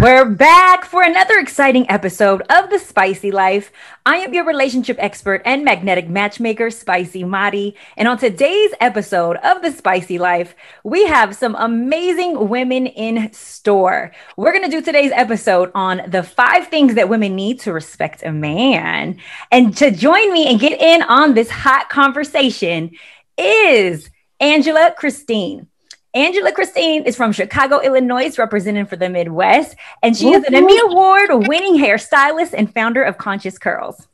We're back for another exciting episode of The Spicy Life. I am your relationship expert and magnetic matchmaker, Spicy Mari. And on today's episode of The Spicy Life, we have some amazing women in store. We're going to do today's episode on the five things that women need to respect a man. And to join me and get in on this hot conversation is Angela Christine. Angela Christine is from Chicago, Illinois, representing for the Midwest, and she is an Emmy Award winning hairstylist and founder of Conscious Curls.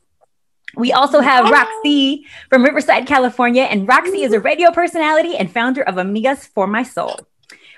We also have Roxy from Riverside, California, and Roxy is a radio personality and founder of Amigas for My Soul.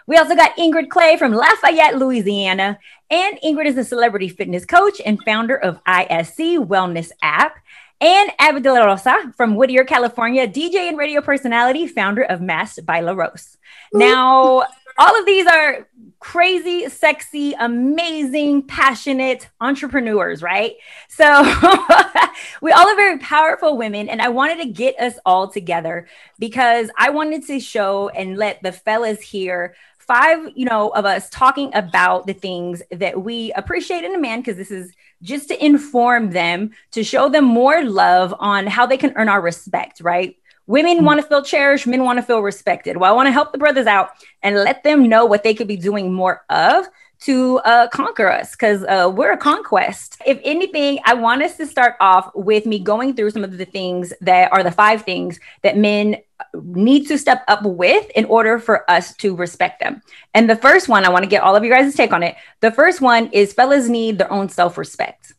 We also got Ingrid Clay from Lafayette, Louisiana, and Ingrid is a celebrity fitness coach and founder of ISC Wellness app. And Abby De La Rosa from Whittier, California, DJ and radio personality, founder of Masked by La Rose. Now, all of these are crazy, sexy, amazing, passionate entrepreneurs, right? So we all are very powerful women. And I wanted to get us all together because I wanted to show and let the fellas hear five, you know, of us talking about the things that we appreciate in a man, because this is just to inform them, to show them more love on how they can earn our respect, right? Women mm-hmm. want to feel cherished, men want to feel respected. Well, I want to help the brothers out and let them know what they could be doing more of to uh, conquer us because uh, we're a conquest. If anything, I want us to start off with me going through some of the things that are the five things that men need to step up with in order for us to respect them. And the first one, I want to get all of you guys' take on it. The first one is fellas need their own self respect.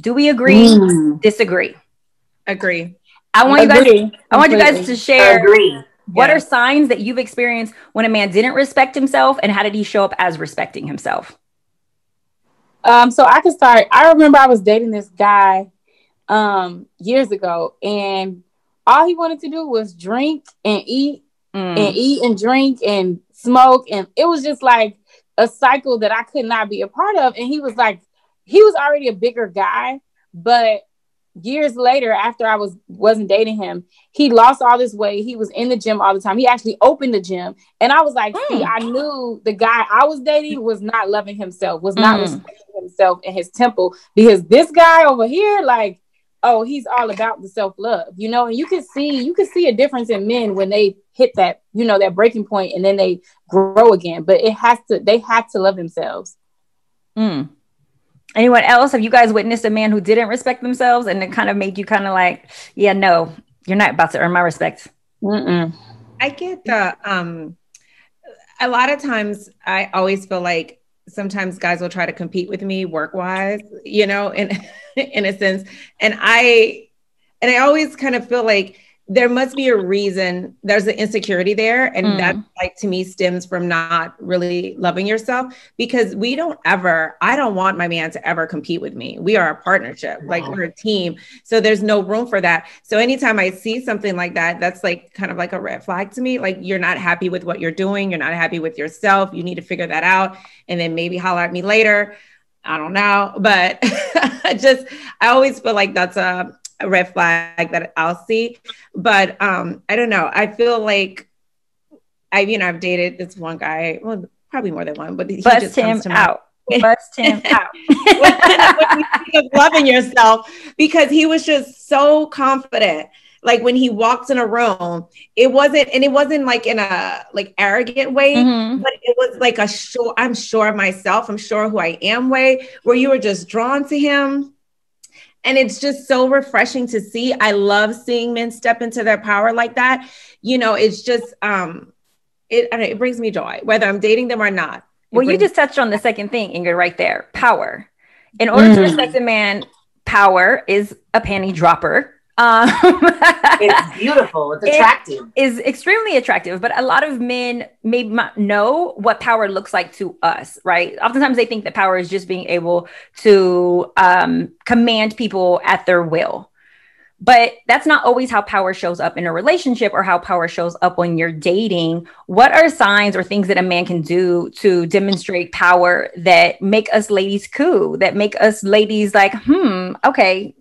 Do we agree? Mm. Disagree? Agree. I want agree. you guys. I want you guys to share. Agree. What yeah. are signs that you've experienced when a man didn't respect himself, and how did he show up as respecting himself? Um, so I can start. I remember I was dating this guy um years ago, and all he wanted to do was drink and eat mm. and eat and drink and smoke. And it was just like a cycle that I could not be a part of. And he was like, he was already a bigger guy, but years later after I was wasn't dating him, he lost all this weight. He was in the gym all the time. He actually opened the gym. And I was like, mm. see, I knew the guy I was dating was not loving himself, was not mm. respecting himself and his temple because this guy over here, like oh, he's all about the self love, you know, and you can see you can see a difference in men when they hit that, you know, that breaking point and then they grow again. But it has to they have to love themselves. Mm. Anyone else? Have you guys witnessed a man who didn't respect themselves and it kind of made you kind of like, yeah, no, you're not about to earn my respect? Mm-mm. I get the um a lot of times I always feel like sometimes guys will try to compete with me work wise, you know, in in a sense. And I and I always kind of feel like there must be a reason. There's an insecurity there and mm. that like to me stems from not really loving yourself because we don't ever i don't want my man to ever compete with me. We are a partnership wow. like we're a team. So there's no room for that. So anytime i see something like that that's like kind of like a red flag to me like you're not happy with what you're doing you're not happy with yourself you need to figure that out and then maybe holler at me later. I don't know, but I just I always feel like that's a red flag that I'll see. But um, I don't know. I feel like I, you know, I've dated this one guy, well, probably more than one, but he Bust just him to out. Bust him out. when you of loving yourself, because he was just so confident. Like when he walked in a room, it wasn't, and it wasn't like in a like arrogant way, mm-hmm. but it was like a sure, I'm sure of myself, I'm sure who I am way, where you were just drawn to him and it's just so refreshing to see. I love seeing men step into their power like that. You know, it's just um it it brings me joy whether I'm dating them or not. Well, brings- you just touched on the second thing, Ingrid, right there. Power. In order mm. to respect a man, power is a panty dropper um, it's beautiful. It's attractive. It is extremely attractive, but a lot of men may not know what power looks like to us, right? Oftentimes they think that power is just being able to um, command people at their will. But that's not always how power shows up in a relationship or how power shows up when you're dating. What are signs or things that a man can do to demonstrate power that make us ladies cool, that make us ladies like, hmm, okay,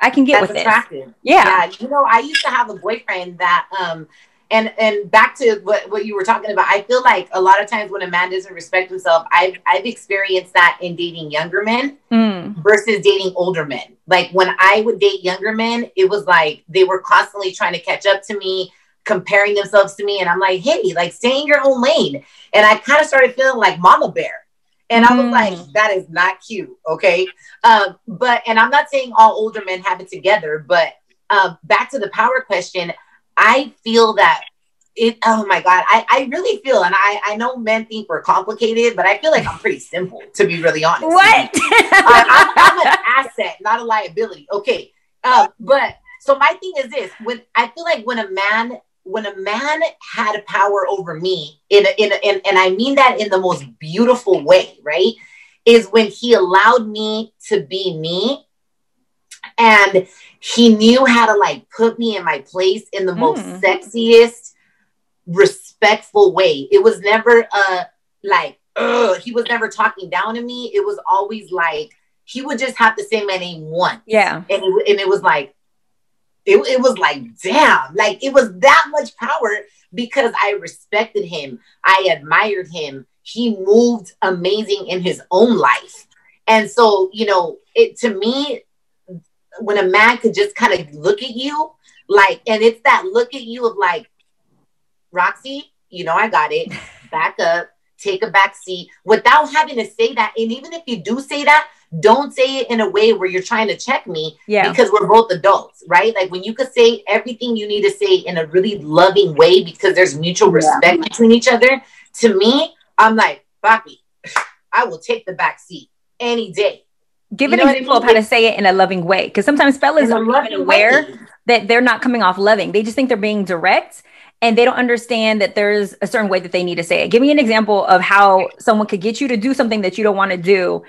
I can get That's with attractive. This. Yeah. yeah. You know, I used to have a boyfriend that um and and back to what, what you were talking about, I feel like a lot of times when a man doesn't respect himself, I've I've experienced that in dating younger men mm. versus dating older men. Like when I would date younger men, it was like they were constantly trying to catch up to me, comparing themselves to me, and I'm like, hey, like stay in your own lane. And I kind of started feeling like mama bear. And I was mm. like, that is not cute. Okay. Um, but, and I'm not saying all older men have it together, but uh, back to the power question, I feel that it, oh my God, I, I really feel, and I, I know men think we're complicated, but I feel like I'm pretty simple, to be really honest. What? I, am an asset, not a liability. Okay. Um, but so my thing is this when I feel like when a man when a man had power over me in a, in, a, in and I mean that in the most beautiful way, right? Is when he allowed me to be me and he knew how to like put me in my place in the mm. most sexiest respectful way. It was never a like Ugh. he was never talking down to me. It was always like he would just have to say my name once. Yeah. And it, and it was like it, it was like, damn, like it was that much power because I respected him. I admired him. He moved amazing in his own life. And so, you know, it to me, when a man could just kind of look at you, like, and it's that look at you of like, Roxy, you know, I got it. Back up, take a back seat without having to say that. And even if you do say that, don't say it in a way where you're trying to check me yeah. because we're both adults, right? Like when you could say everything you need to say in a really loving way because there's mutual respect yeah. between each other. To me, I'm like, Papi, I will take the back seat any day. Give you an example I mean? of how to say it in a loving way. Because sometimes fellas are even aware way. that they're not coming off loving. They just think they're being direct and they don't understand that there's a certain way that they need to say it. Give me an example of how someone could get you to do something that you don't want to do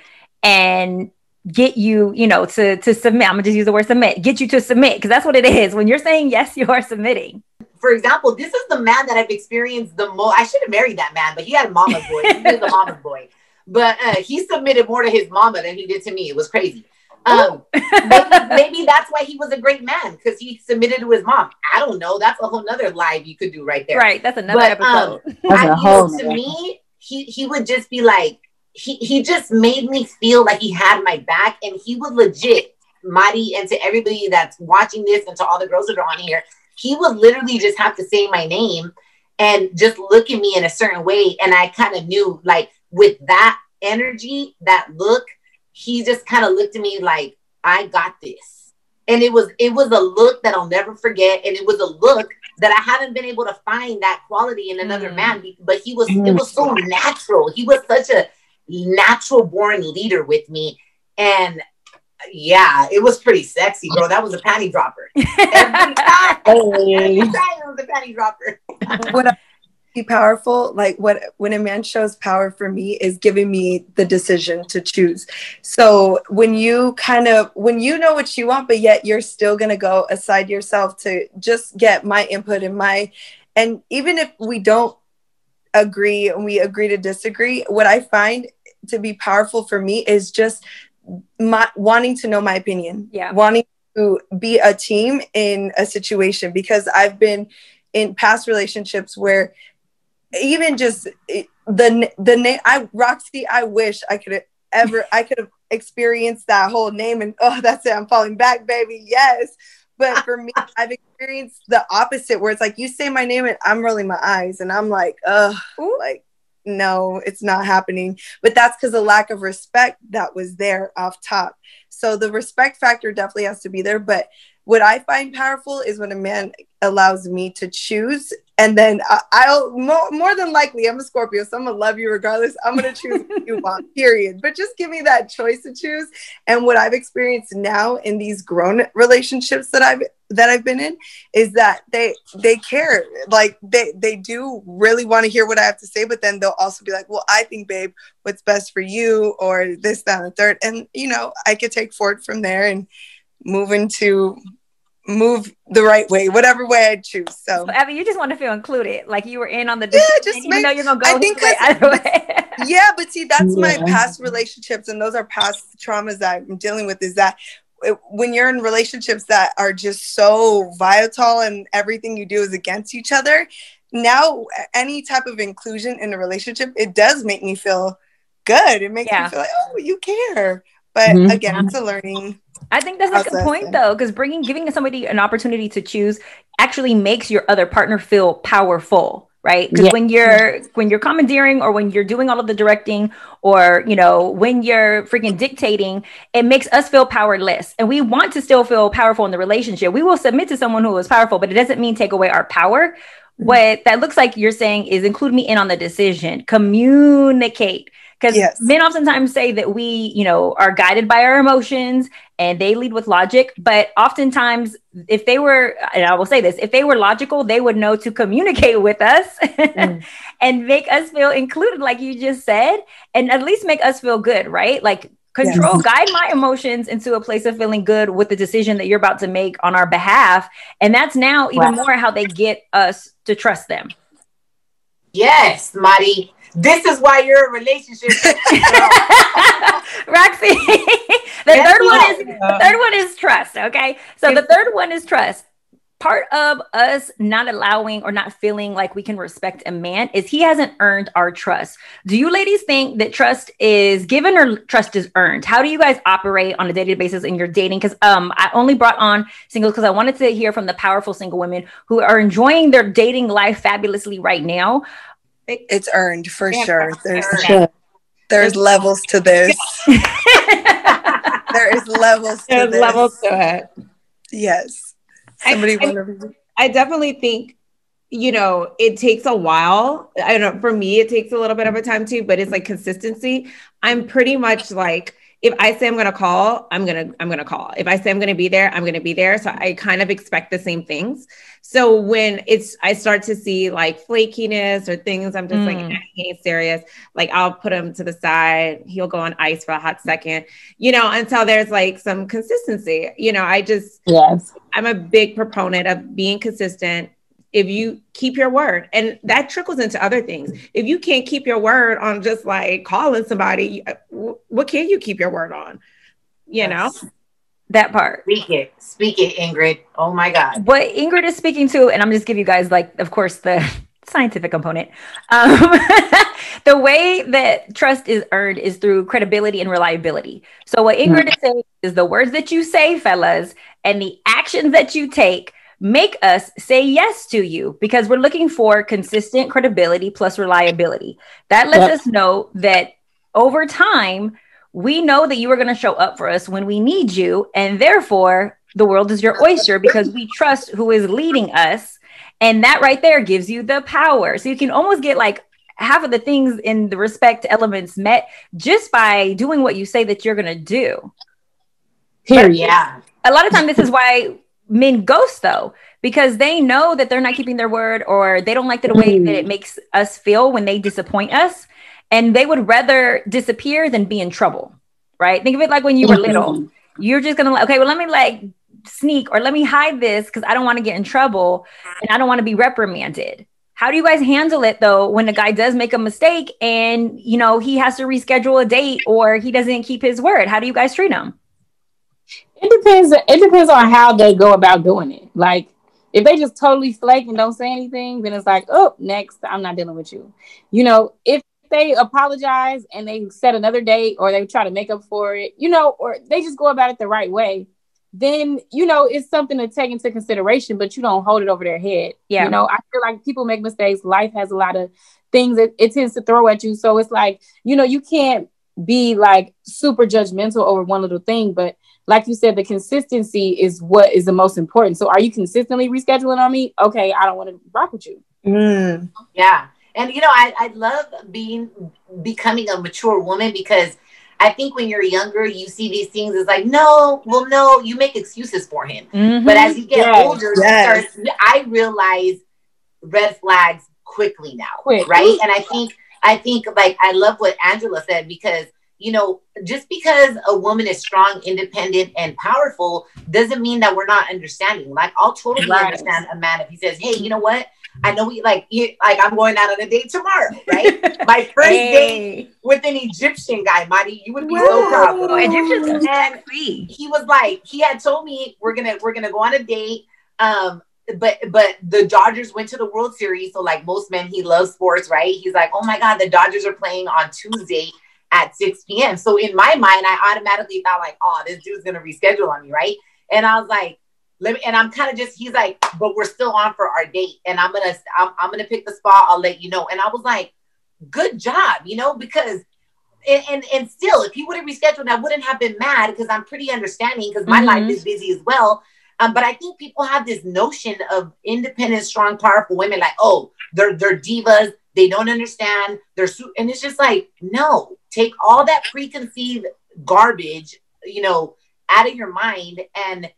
and get you, you know, to to submit. I'm gonna just use the word submit, get you to submit, because that's what it is. When you're saying yes, you are submitting. For example, this is the man that I've experienced the most. I should have married that man, but he had a mama's boy. He was a mama's boy. But uh, he submitted more to his mama than he did to me. It was crazy. Um, maybe, maybe, that's why he was a great man because he submitted to his mom. I don't know. That's a whole nother live you could do right there. Right. That's another but, um, episode. Um, I, know, to me, he he would just be like, he he just made me feel like he had my back, and he would legit, Mari, and to everybody that's watching this, and to all the girls that are on here, he would literally just have to say my name and just look at me in a certain way, and I kind of knew, like, with that energy, that look, he just kind of looked at me like, I got this. And it was it was a look that I'll never forget, and it was a look that I haven't been able to find that quality in another mm. man. But he was it was so natural. He was such a natural born leader with me. And yeah, it was pretty sexy, bro. That was a panty dropper. Every time, every time it was a panty dropper. what be powerful, like what when a man shows power for me is giving me the decision to choose. So when you kind of when you know what you want, but yet you're still gonna go aside yourself to just get my input and my and even if we don't agree and we agree to disagree, what I find to be powerful for me is just my wanting to know my opinion. Yeah. Wanting to be a team in a situation because I've been in past relationships where even just the the name I Roxy, I wish I could have ever I could have experienced that whole name and oh that's it, I'm falling back, baby. Yes. But for me, I've experienced the opposite where it's like you say my name and I'm rolling my eyes and I'm like, oh, like no, it's not happening. But that's because the lack of respect that was there off top. So the respect factor definitely has to be there. But what I find powerful is when a man allows me to choose. And then uh, I, will more, more than likely, I'm a Scorpio, so I'm gonna love you regardless. I'm gonna choose what you want, period. But just give me that choice to choose. And what I've experienced now in these grown relationships that I've that I've been in is that they they care. Like they they do really want to hear what I have to say, but then they'll also be like, Well, I think, babe, what's best for you, or this, that, and the third. And you know, I could take forward from there and move into move the right way, whatever way I choose. So, so Abby, you just want to feel included, like you were in on the decision, yeah, just make, even though you're gonna go. I think either way. yeah, but see, that's yeah. my past relationships, and those are past traumas that I'm dealing with. Is that it- when you're in relationships that are just so vital and everything you do is against each other, now any type of inclusion in a relationship, it does make me feel good. It makes Yeah. me feel like, oh, you care. But Mhm. again, it's a learning. I think that's a good point point though, because bringing giving somebody an opportunity to choose actually makes your other partner feel powerful, right? Because Yeah. when you're when you're commandeering or when you're doing all of the directing or you know when you're freaking dictating, it makes us feel powerless, and we want to still feel powerful in the relationship. We will submit to someone who is powerful, but it doesn't mean take away our power. What that looks like you're saying is include me in on the decision, communicate. Because Yes. men oftentimes say that we, you know, are guided by our emotions and they lead with logic. But oftentimes, if they were, and I will say this, if they were logical, they would know to communicate with us mm. and make us feel included, like you just said, and at least make us feel good, right? Like control, guide my emotions into a place of feeling good with the decision that you're about to make on our behalf. And that's now even Right. more how they get us to trust them. Yes, Mari. This is why you're in a relationship. Roxy, the Yes, third one is the third one is trust. Okay, so the third one is trust. Part of us not allowing or not feeling like we can respect a man is he hasn't earned our trust. Do you ladies think that trust is given or trust is earned? How do you guys operate on a day-to-day basis in your dating? Because um, I only brought on singles because I wanted to hear from the powerful single women who are enjoying their dating life fabulously right now. It's earned for Yeah, sure. There's sure. Sure. there's levels to this. there is levels to There's this. levels to it. Yes. I- Somebody I- want to I definitely think, you know, it takes a while. I don't know. For me, it takes a little bit of a time too, but it's like consistency. I'm pretty much like, if I say I'm gonna call, I'm gonna I'm gonna call. If I say I'm gonna be there, I'm gonna be there. So I kind of expect the same things. So when it's I start to see like flakiness or things, I'm just like, Mm. "Eh, he ain't serious. Like I'll put him to the side. He'll go on ice for a hot second, you know, until there's like some consistency. You know, I just Yes. I'm a big proponent of being consistent. If you keep your word, and that trickles into other things. If you can't keep your word on just like calling somebody, uh, what can you keep your word on? You know, That part. Speak it. Speak it, Ingrid. Oh my God. what Ingrid is speaking to, and I'm just give you guys like, of course, the scientific component. Um, the way that trust is earned is through credibility and reliability. So what Ingrid is saying is the words that you say, fellas, and the actions that you take make us say yes to you because we're looking for consistent credibility plus reliability. That lets Yep. us know that over time, we know that you are going to show up for us when we need you, and therefore the world is your oyster because we trust who is leading us. And that right there gives you the power. So you can almost get like half of the things in the respect elements met just by doing what you say that you're going to do. Period. Yeah. A lot of time, this is why men ghost though, because they know that they're not keeping their word or they don't like the way that it mm-hmm. makes us feel when they disappoint us. And they would rather disappear than be in trouble, right? Think of it like when you were little you're just gonna like, okay, well, let me like sneak or let me hide this because I don't want to get in trouble and I don't want to be reprimanded. How do you guys handle it though when a guy does make a mistake and you know he has to reschedule a date or he doesn't keep his word? How do you guys treat him? It depends. It depends on how they go about doing it. Like if they just totally flake and don't say anything, then it's like, oh, next, I'm not dealing with you. You know, if they apologize and they set another date or they try to make up for it, you know, or they just go about it the right way, then you know it's something to take into consideration, but you don't hold it over their head. Yeah. You know, I feel like people make mistakes. Life has a lot of things that it tends to throw at you. So it's like, you know, you can't be like super judgmental over one little thing, but like you said, the consistency is what is the most important. So are you consistently rescheduling on me? Okay, I don't want to rock with you. Mm. Yeah. And you know, I, I love being becoming a mature woman because I think when you're younger, you see these things as like, no, well, no, you make excuses for him. Mm-hmm. But as you get Yes. older, Yes. you start, I realize red flags quickly now, Quick. right? And I think, I think like I love what Angela said because you know, just because a woman is strong, independent, and powerful doesn't mean that we're not understanding. Like I'll totally Right. understand a man if he says, "Hey, you know what? I know we like he, like I'm going out on a date tomorrow, right? My first Hey. date with an Egyptian guy, Madi. You would be so proud. Egyptians And he was like, he had told me we're gonna we're gonna go on a date. Um, but but the Dodgers went to the World Series, so like most men, he loves sports, right? He's like, oh my god, the Dodgers are playing on Tuesday at 6 p.m. So in my mind, I automatically thought like, oh, this dude's gonna reschedule on me, right? And I was like, let me, and I'm kind of just, he's like, but we're still on for our date, and I'm gonna I'm, I'm gonna pick the spot. I'll let you know. And I was like, good job, you know, because and, and, and still, if he would have rescheduled, I wouldn't have been mad because I'm pretty understanding because my Mhm. life is busy as well. Um, but I think people have this notion of independent, strong, powerful women, like, oh, they're they're divas, they don't understand, they're su-, and it's just like, no, take all that preconceived garbage, you know, out of your mind and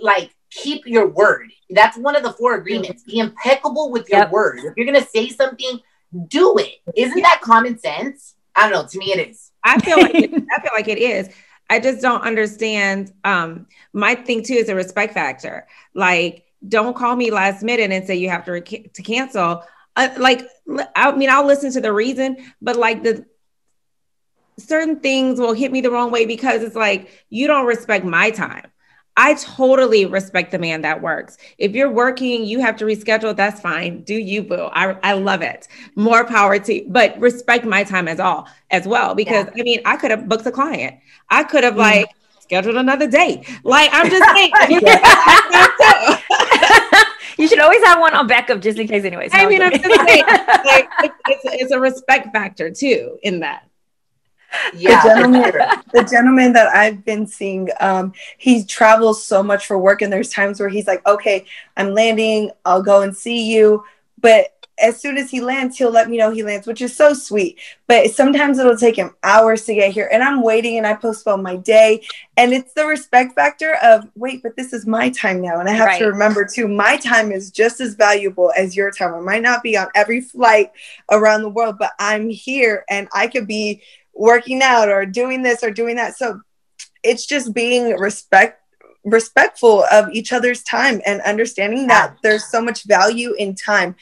like keep your word. That's one of the four agreements. Be impeccable with your Yep. word. If you're gonna say something, do it. Isn't that common sense? I don't know. To me, it is. I feel like it, I feel like it is. I just don't understand. Um, my thing too is a respect factor. Like, don't call me last minute and say you have to re- to cancel. Uh, like, I mean, I'll listen to the reason, but like the certain things will hit me the wrong way because it's like you don't respect my time. I totally respect the man that works. If you're working, you have to reschedule. That's fine. Do you, boo? I, I love it. More power to you. But respect my time as all as well. Because I mean, I could have booked a client. I could have like scheduled another date. Like I'm just saying. you should always have one on backup just in case, anyways. I mean, I'm just saying. Like, it's, it's, it's a respect factor too in that. Yeah. the gentleman, the gentleman that I've been seeing, um, he travels so much for work, and there's times where he's like, "Okay, I'm landing. I'll go and see you." But as soon as he lands, he'll let me know he lands, which is so sweet. But sometimes it'll take him hours to get here, and I'm waiting, and I postpone my day, and it's the respect factor of wait, but this is my time now, and I have to remember too, my time is just as valuable as your time. I might not be on every flight around the world, but I'm here, and I could be working out or doing this or doing that. So it's just being respect respectful of each other's time and understanding that there's so much value in time.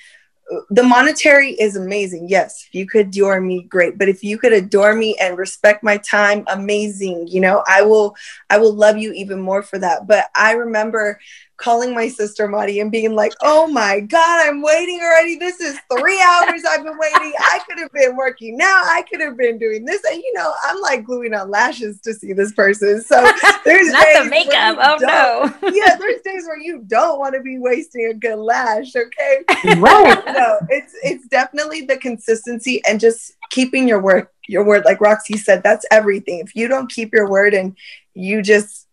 The monetary is amazing. Yes, if you could adore me, great. But if you could adore me and respect my time, amazing. You know, I will I will love you even more for that. But I remember calling my sister Madi and being like, "Oh my God, I'm waiting already. This is three hours I've been waiting. I could have been working now. I could have been doing this." And you know, I'm like gluing on lashes to see this person. So there's Not days the where makeup. you Oh don't- no. yeah, there's days where you don't want to be wasting a good lash. Okay, Right. no, it's it's definitely the consistency and just keeping your word. Your word, like Roxy said, that's everything. If you don't keep your word and you just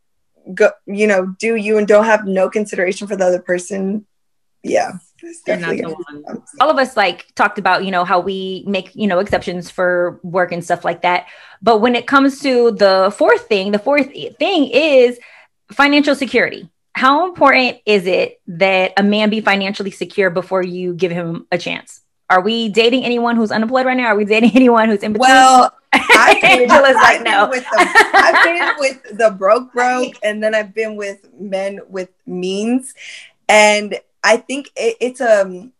go, you know, do you and don't have no consideration for the other person, yeah, not the all of us like talked about you know how we make you know exceptions for work and stuff like that. But when it comes to the fourth thing the fourth thing is financial security. How important is it that a man be financially secure before you give him a chance? Are we dating anyone who's unemployed right now? Are we dating anyone who's in between? Well, I've been, Angela's like, I've been with the, I've been with the broke broke, and then I've been with men with means, and I think it, it's um,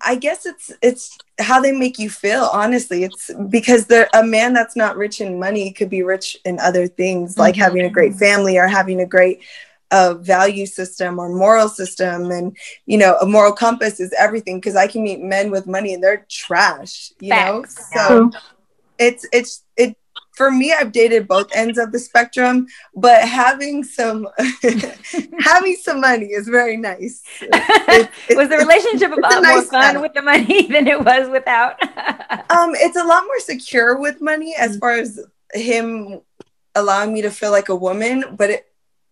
I guess it's it's how they make you feel. Honestly, it's because they're a man that's not rich in money could be rich in other things, like Mhm. having a great family or having a great uh, value system or moral system and you know a moral compass is everything because i can meet men with money and they're trash you know Facts. so it's it's it for me i've dated both ends of the spectrum but having some having some money is very nice It- it- was the relationship a about more fun setup. with the money than it was without um it's a lot more secure with money Mm. as far as him allowing me to feel like a woman but it,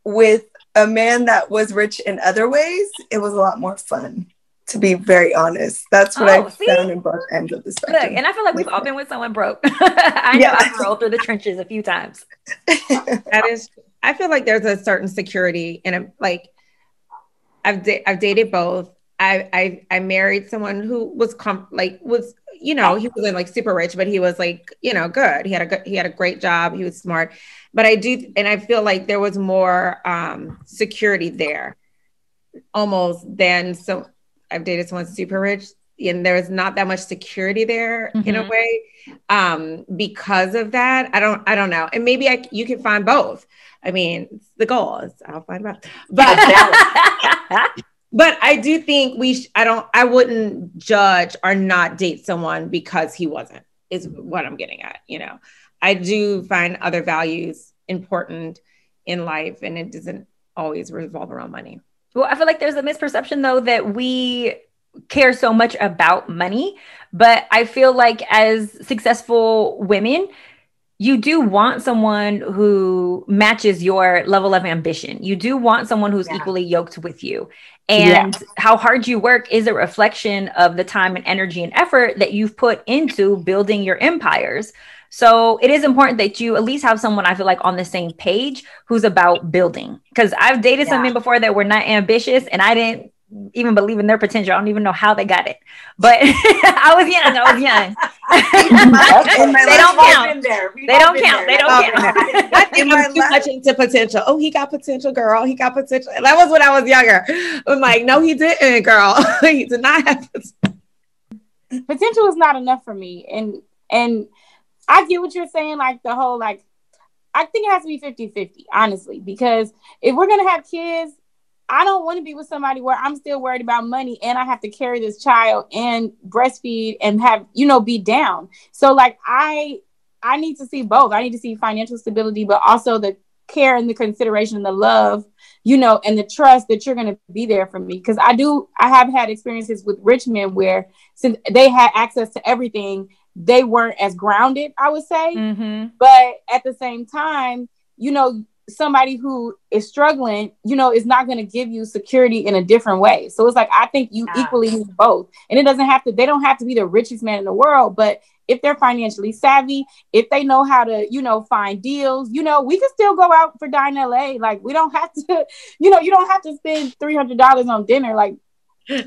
with a man that was rich in other ways it was a lot more fun to be very honest that's what Oh, i see? found in both ends of the Look, spectrum and I feel like we've all been with someone broke. I know Yeah. I've rolled through the trenches a few times. That is, I feel like there's a certain security in a like. I've da- I've dated both. I I I married someone who was com- like was you know he wasn't like super rich, but he was like you know good. He had a good he had a great job. He was smart, but I do and I feel like there was more um security there, almost than so. I've dated someone super rich and there's not that much security there mm-hmm. in a Mhm. way. Um because of that i don't i don't know. And maybe I, you can find both. I mean the goal is i'll find both. But but i do think we sh- i don't i wouldn't judge or not date someone because he wasn't is what i'm getting at you know. I do find other values important in life and it doesn't always revolve around money Well, I feel like there's a misperception though that we care so much about money, but I feel like as successful women, you do want someone who matches your level of ambition. You do want someone who's Yeah. equally yoked with you. And how hard you work is a reflection of the time and energy and effort that you've put into building your empires. So it is important that you at least have someone I feel like on the same page who's about building. Because I've dated some men before that were not ambitious and I didn't even believe in their potential. I don't even know how they got it. But I was young. I was young. They don't count. been there. We've They don't count. They don't We've count. I think I'm too much into potential. Oh, he got potential, girl. He got potential. That was when I was younger. I'm like, no, he didn't, girl. he did not have potential. potential is not enough for me and and i get what you're saying like the whole like i think it has to be 50 50 honestly because if we're gonna have kids i don't want to be with somebody where i'm still worried about money and i have to carry this child and breastfeed and have you know be down. So like i i need to see both. I need to see financial stability but also the care and the consideration and the love you know and the trust that you're going to be there for me. Because i do i have had experiences with rich men where since they had access to everything, they weren't as grounded, I would say. Mhm. But at the same time, you know, somebody who is struggling, you know, is not going to give you security in a different way. So it's like I think you equally need both. And it doesn't have to they don't have to be the richest man in the world, but if they're financially savvy, if they know how to, you know, find deals, you know, we can still go out for dine LA. Like we don't have to, you know, you don't have to spend $300 on dinner. Like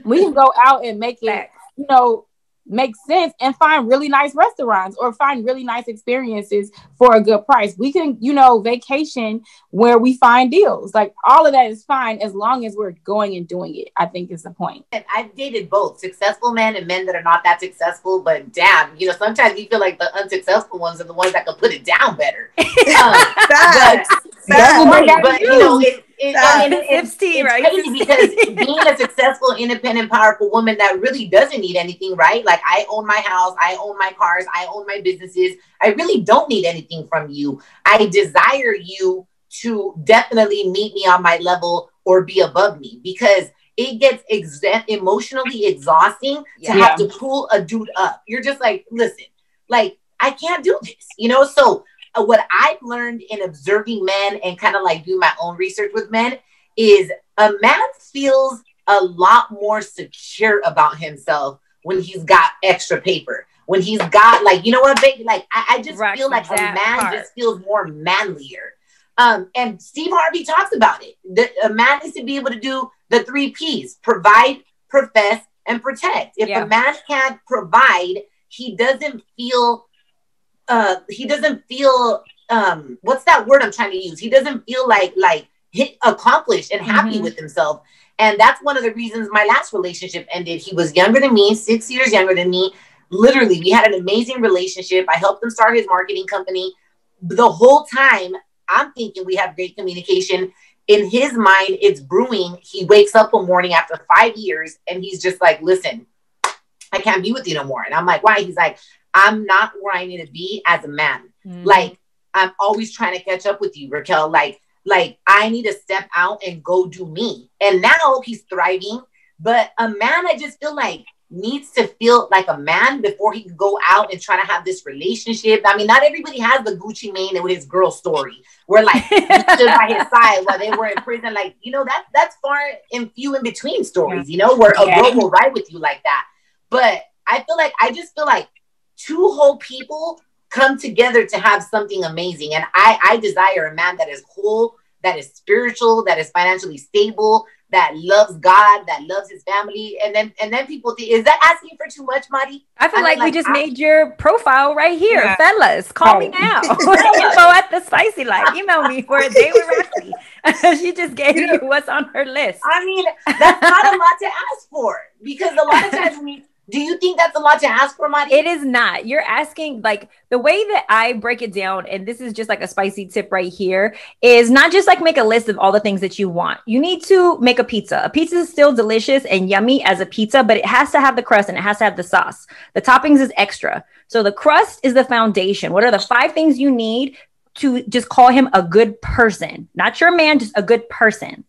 we can go out and make it you know, make sense and find really nice restaurants or find really nice experiences for a good price. We can, you know, vacation where we find deals. Like all of that is fine as long as we're going and doing it. I think is the point. And I've dated both successful men and men that are not that successful, but damn, you know, sometimes you feel like the unsuccessful ones are the ones that can put it down better. Um, Facts. That's what Facts. but you know, it, it. I mean, it- it's, it's right? crazy because being a successful, independent, powerful woman that really doesn't need anything, right? Like I own my house, I own my cars, I own my businesses. I really don't need anything from you. I desire you to definitely meet me on my level or be above me because it gets exa- emotionally exhausting to Yeah. have to pull a dude up. You're just like, listen, like I can't do this, you know? So what I've learned in observing men and kind of like doing my own research with men is a man feels a lot more secure about himself when he's got extra paper. When he's got like, you know what, baby? Like I, I just Rock feel like a man part. just feels more manlier. Um, and Steve Harvey talks about it. The, a man needs to be able to do the three P's: provide, profess, and protect. If Yeah. a man can't provide, he doesn't feel uh he doesn't feel um what's that word I'm trying to use? He doesn't feel like like hit, accomplished and happy Mhm. with himself. And that's one of the reasons my last relationship ended. He was younger than me, six years younger than me. Literally, we had an amazing relationship. I helped him start his marketing company. The whole time, I'm thinking we have great communication. In his mind, it's brewing. He wakes up one morning after five years and he's just like, listen, I can't be with you no more. And I'm like, why? He's like, I'm not where I need to be as a man. Mhm. Like I'm always trying to catch up with you, Raquel. Like, like I need to step out and go do me. And now he's thriving. But a man, I just feel like needs to feel like a man before he can go out and try to have this relationship. I mean, not everybody has the Gucci Mane with his girl story, where like he stood by his side while they were in prison. Like, you know, that that's far and few in between stories, you know, where a Yeah. girl will ride with you like that. But I feel like I just feel like two whole people come together to have something amazing. And I, I desire a man that is whole, that is spiritual, that is financially stable, that loves God, that loves his family. And then and then people think, is that asking for too much, Mari? I feel I mean, like, we like, just I- made your profile right here, Yeah. fellas. Call me now. Info at the spicy life. Email me for a day with Roxy. she just gave you what's on her list. I mean, that's not a lot to ask for because a lot of times when you do you think that's a lot to ask for, money? It is not. You're asking like the way that I break it down, and this is just like a spicy tip right here, is not just like make a list of all the things that you want. You need to make a pizza. A pizza is still delicious and yummy as a pizza, but it has to have the crust and it has to have the sauce. The toppings is extra. So the crust is the foundation. What are the five things you need to just call him a good person? Not your man, just a good person.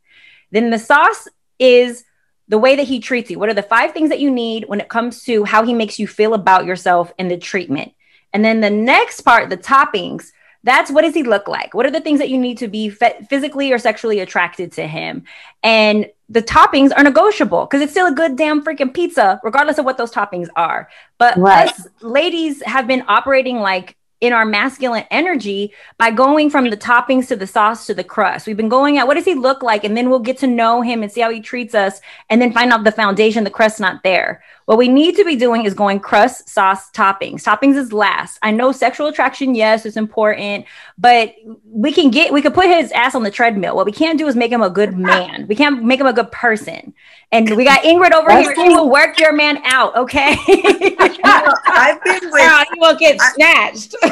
Then the sauce is the way that he treats you. What are the five things that you need when it comes to how he makes you feel about yourself and the treatment? And then the next part, the toppings, that's what does he look like? What are the things that you need to be fe- physically or sexually attracted to him? And the toppings are negotiable because it's still a good damn freaking pizza, regardless of what those toppings are. But right. us ladies have been operating like in our masculine energy by going from the toppings to the sauce to the crust. We've been going at what does he look like? And then we'll get to know him and see how he treats us and then find out the foundation, the crust's not there. What we need to be doing is going crust, sauce, toppings. Toppings is last. I know sexual attraction, yes, it's important, but we can get, we can put his ass on the treadmill. What we can't do is make him a good man. We can't make him a good person. And we got Ingrid over here. She will work your man out, okay? I've been with. He will get snatched.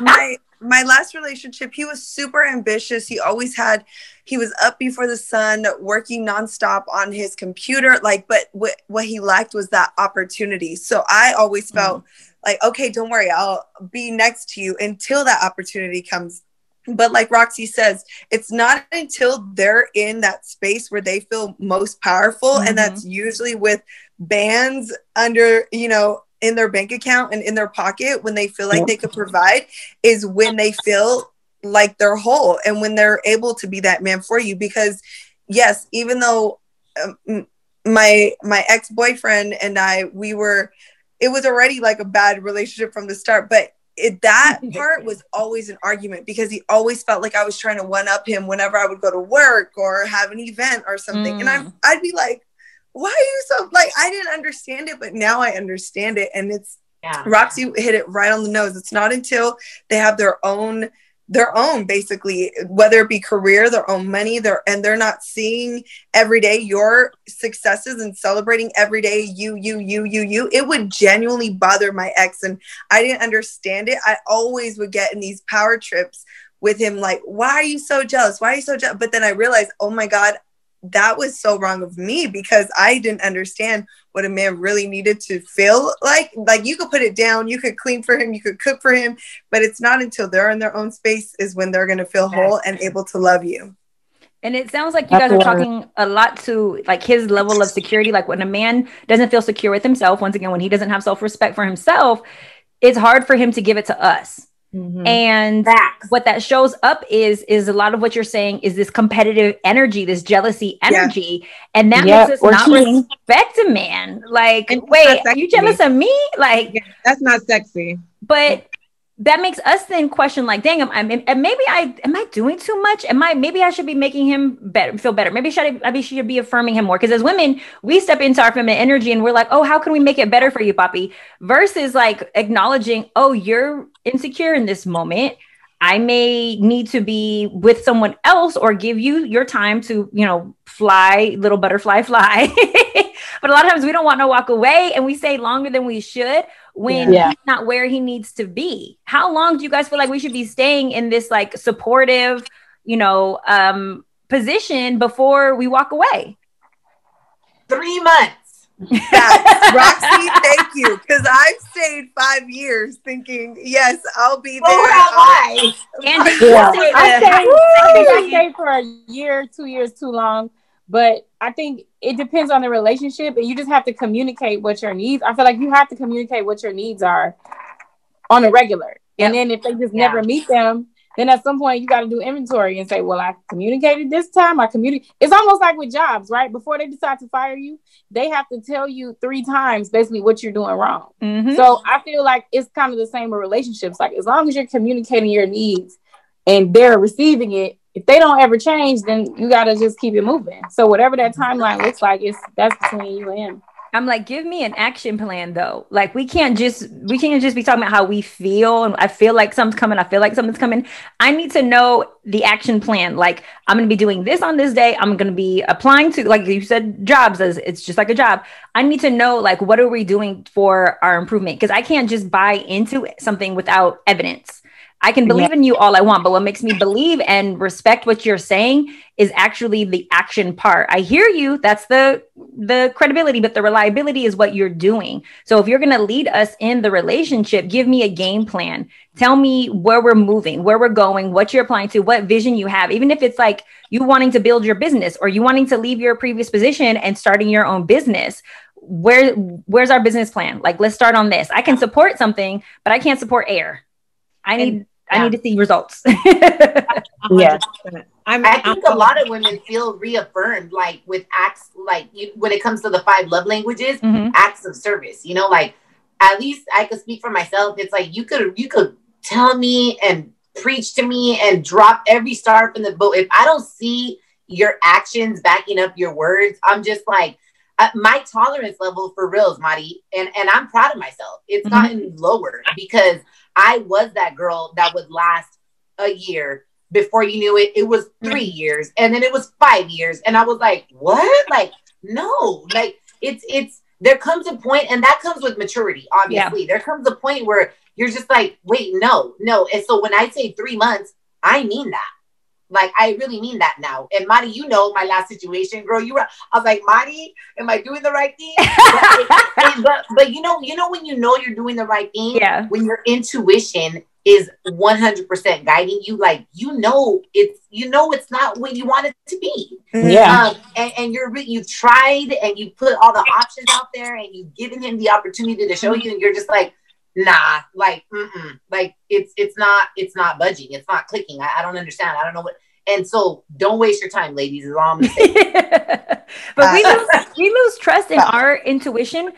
my my last relationship, he was super ambitious. He always had, he was up before the sun, working nonstop on his computer. Like, but what, what he lacked was that opportunity. So I always felt mm-hmm. like, okay, don't worry, I'll be next to you until that opportunity comes. But like Roxy says, it's not until they're in that space where they feel most powerful. Mm-hmm. And that's usually with bands under, you know, in their bank account and in their pocket when they feel like they could provide is when they feel like they're whole and when they're able to be that man for you. Because yes even though um, my my ex-boyfriend and I we were it was already like a bad relationship from the start but it, that part was always an argument because he always felt like I was trying to one up him whenever I would go to work or have an event or something. Mm. and I I'd be like why are you so like I didn't understand it, but now I understand it. And it's yeah. Roxy hit it right on the nose. It's not until they have their own their own basically whether it be career their own money their and they're not seeing every day your successes and celebrating every day you you you you you it would genuinely bother my ex and i didn't understand it i always would get in these power trips with him like why are you so jealous why are you so jealous but then i realized oh my god that was so wrong of me because I didn't understand what a man really needed to feel like. Like you could put it down, you could clean for him, you could cook for him, but it's not until they're in their own space is when they're going to feel whole and able to love you. And it sounds like you guys are talking a lot to like his level of security. Like when a man doesn't feel secure with himself, once again, when he doesn't have self respect for himself, it's hard for him to give it to us. Mm-hmm. And Facts. what that shows up is is a lot of what you're saying is this competitive energy, this jealousy energy, yeah. and that makes us not cheating. respect a man. Like, wait, are you jealous of me? Like, yeah, that's not sexy. But that makes us then question like dang i'm, I, maybe i am i doing too much? Am i maybe i should be making him better feel better. Maybe should i maybe should be affirming him more. Because as women we step into our feminine energy and we're like oh how can we make it better for you poppy? Versus like acknowledging oh you're insecure in this moment. I may need to be with someone else or give you your time to, you know, fly, little butterfly fly. but a lot of times we don't want to walk away and we stay longer than we should when yeah. he's not where he needs to be. How long do you guys feel like we should be staying in this like supportive, you know, um position before we walk away? Three months. Yeah. Roxy, thank you. Because I've stayed five years thinking, yes, I'll be there. Where am I? And yeah. I, stayed, I think I stayed for a year, two years too long. But I think it depends on the relationship, and you just have to communicate what your needs. I feel like you have to communicate what your needs are on a regular. Yep. And then if they just yeah. never meet them, then at some point you got to do inventory and say, well, I communicated this time. I communicate. It's almost like with jobs, right? Before they decide to fire you, they have to tell you three times basically what you're doing wrong. Mm-hmm. So I feel like it's kind of the same with relationships. Like as long as you're communicating your needs and they're receiving it, if they don't ever change, then you got to just keep it moving. So whatever that timeline looks like, it's that's between you and him. I'm like, give me an action plan though. Like we can't just we can't just be talking about how we feel and I feel like something's coming. I feel like something's coming. I need to know the action plan. Like I'm gonna be doing this on this day. I'm gonna be applying to like you said, jobs as it's just like a job. I need to know like what are we doing for our improvement? Because I can't just buy into something without evidence. I can believe yeah. in you all I want, but what makes me believe and respect what you're saying is actually the action part. I hear you. That's the the credibility, but the reliability is what you're doing. So if you're going to lead us in the relationship, give me a game plan. Tell me where we're moving, where we're going, what you're applying to, what vision you have. Even if it's like you wanting to build your business or you wanting to leave your previous position and starting your own business, where where's our business plan? Like let's start on this. I can support something, but I can't support air. I need I need to see results. yeah. I'm, i think I'm, a lot of women feel reaffirmed, like with acts, like you, when it comes to the five love languages, mm-hmm. acts of service. You know, like at least I could speak for myself. It's like you could you could tell me and preach to me and drop every star from the boat. If I don't see your actions backing up your words, I'm just like uh, my tolerance level for reals, Mari, and and I'm proud of myself. It's mm-hmm. gotten lower because I was that girl that would last a year before you knew it. It was three mm-hmm. years, and then it was five years, and I was like, "What? Like, no! Like, it's it's." There comes a point, and that comes with maturity. Obviously, yeah. there comes a point where you're just like, "Wait, no, no." And so when I say three months, I mean that. Like I really mean that now. And Mari, you know my last situation, girl. You were I was like, Mari, am I doing the right thing? but, but, but you know, you know when you know you're doing the right thing, yeah. When your intuition is 100% guiding you, like you know it's you know it's not what you want it to be. Mm-hmm. Yeah. Um, and, and you're you've tried and you put all the options out there and you've given him the opportunity to show you, and you're just like, nah, like, mm-mm. like it's it's not it's not budging, it's not clicking. I, I don't understand. I don't know what. And so, don't waste your time, ladies. Is all I'm gonna say. but we uh, lose, we lose trust in our intuition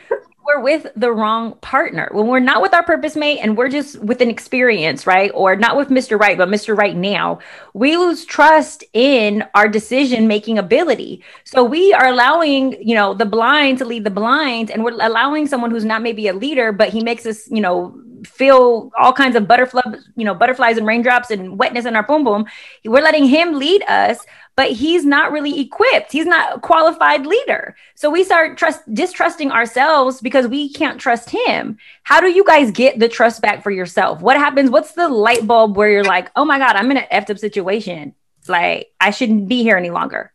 we're with the wrong partner. When we're not with our purpose mate and we're just with an experience, right? Or not with Mr. Right, but Mr. Right now, we lose trust in our decision making ability. So we are allowing, you know, the blind to lead the blind, and we're allowing someone who's not maybe a leader, but he makes us, you know, feel all kinds of butterflies, you know, butterflies and raindrops and wetness in our boom boom. We're letting him lead us but he's not really equipped. He's not a qualified leader. So we start trust distrusting ourselves because we can't trust him. How do you guys get the trust back for yourself? What happens? What's the light bulb where you're like, oh my God, I'm in an effed up situation. Like I shouldn't be here any longer.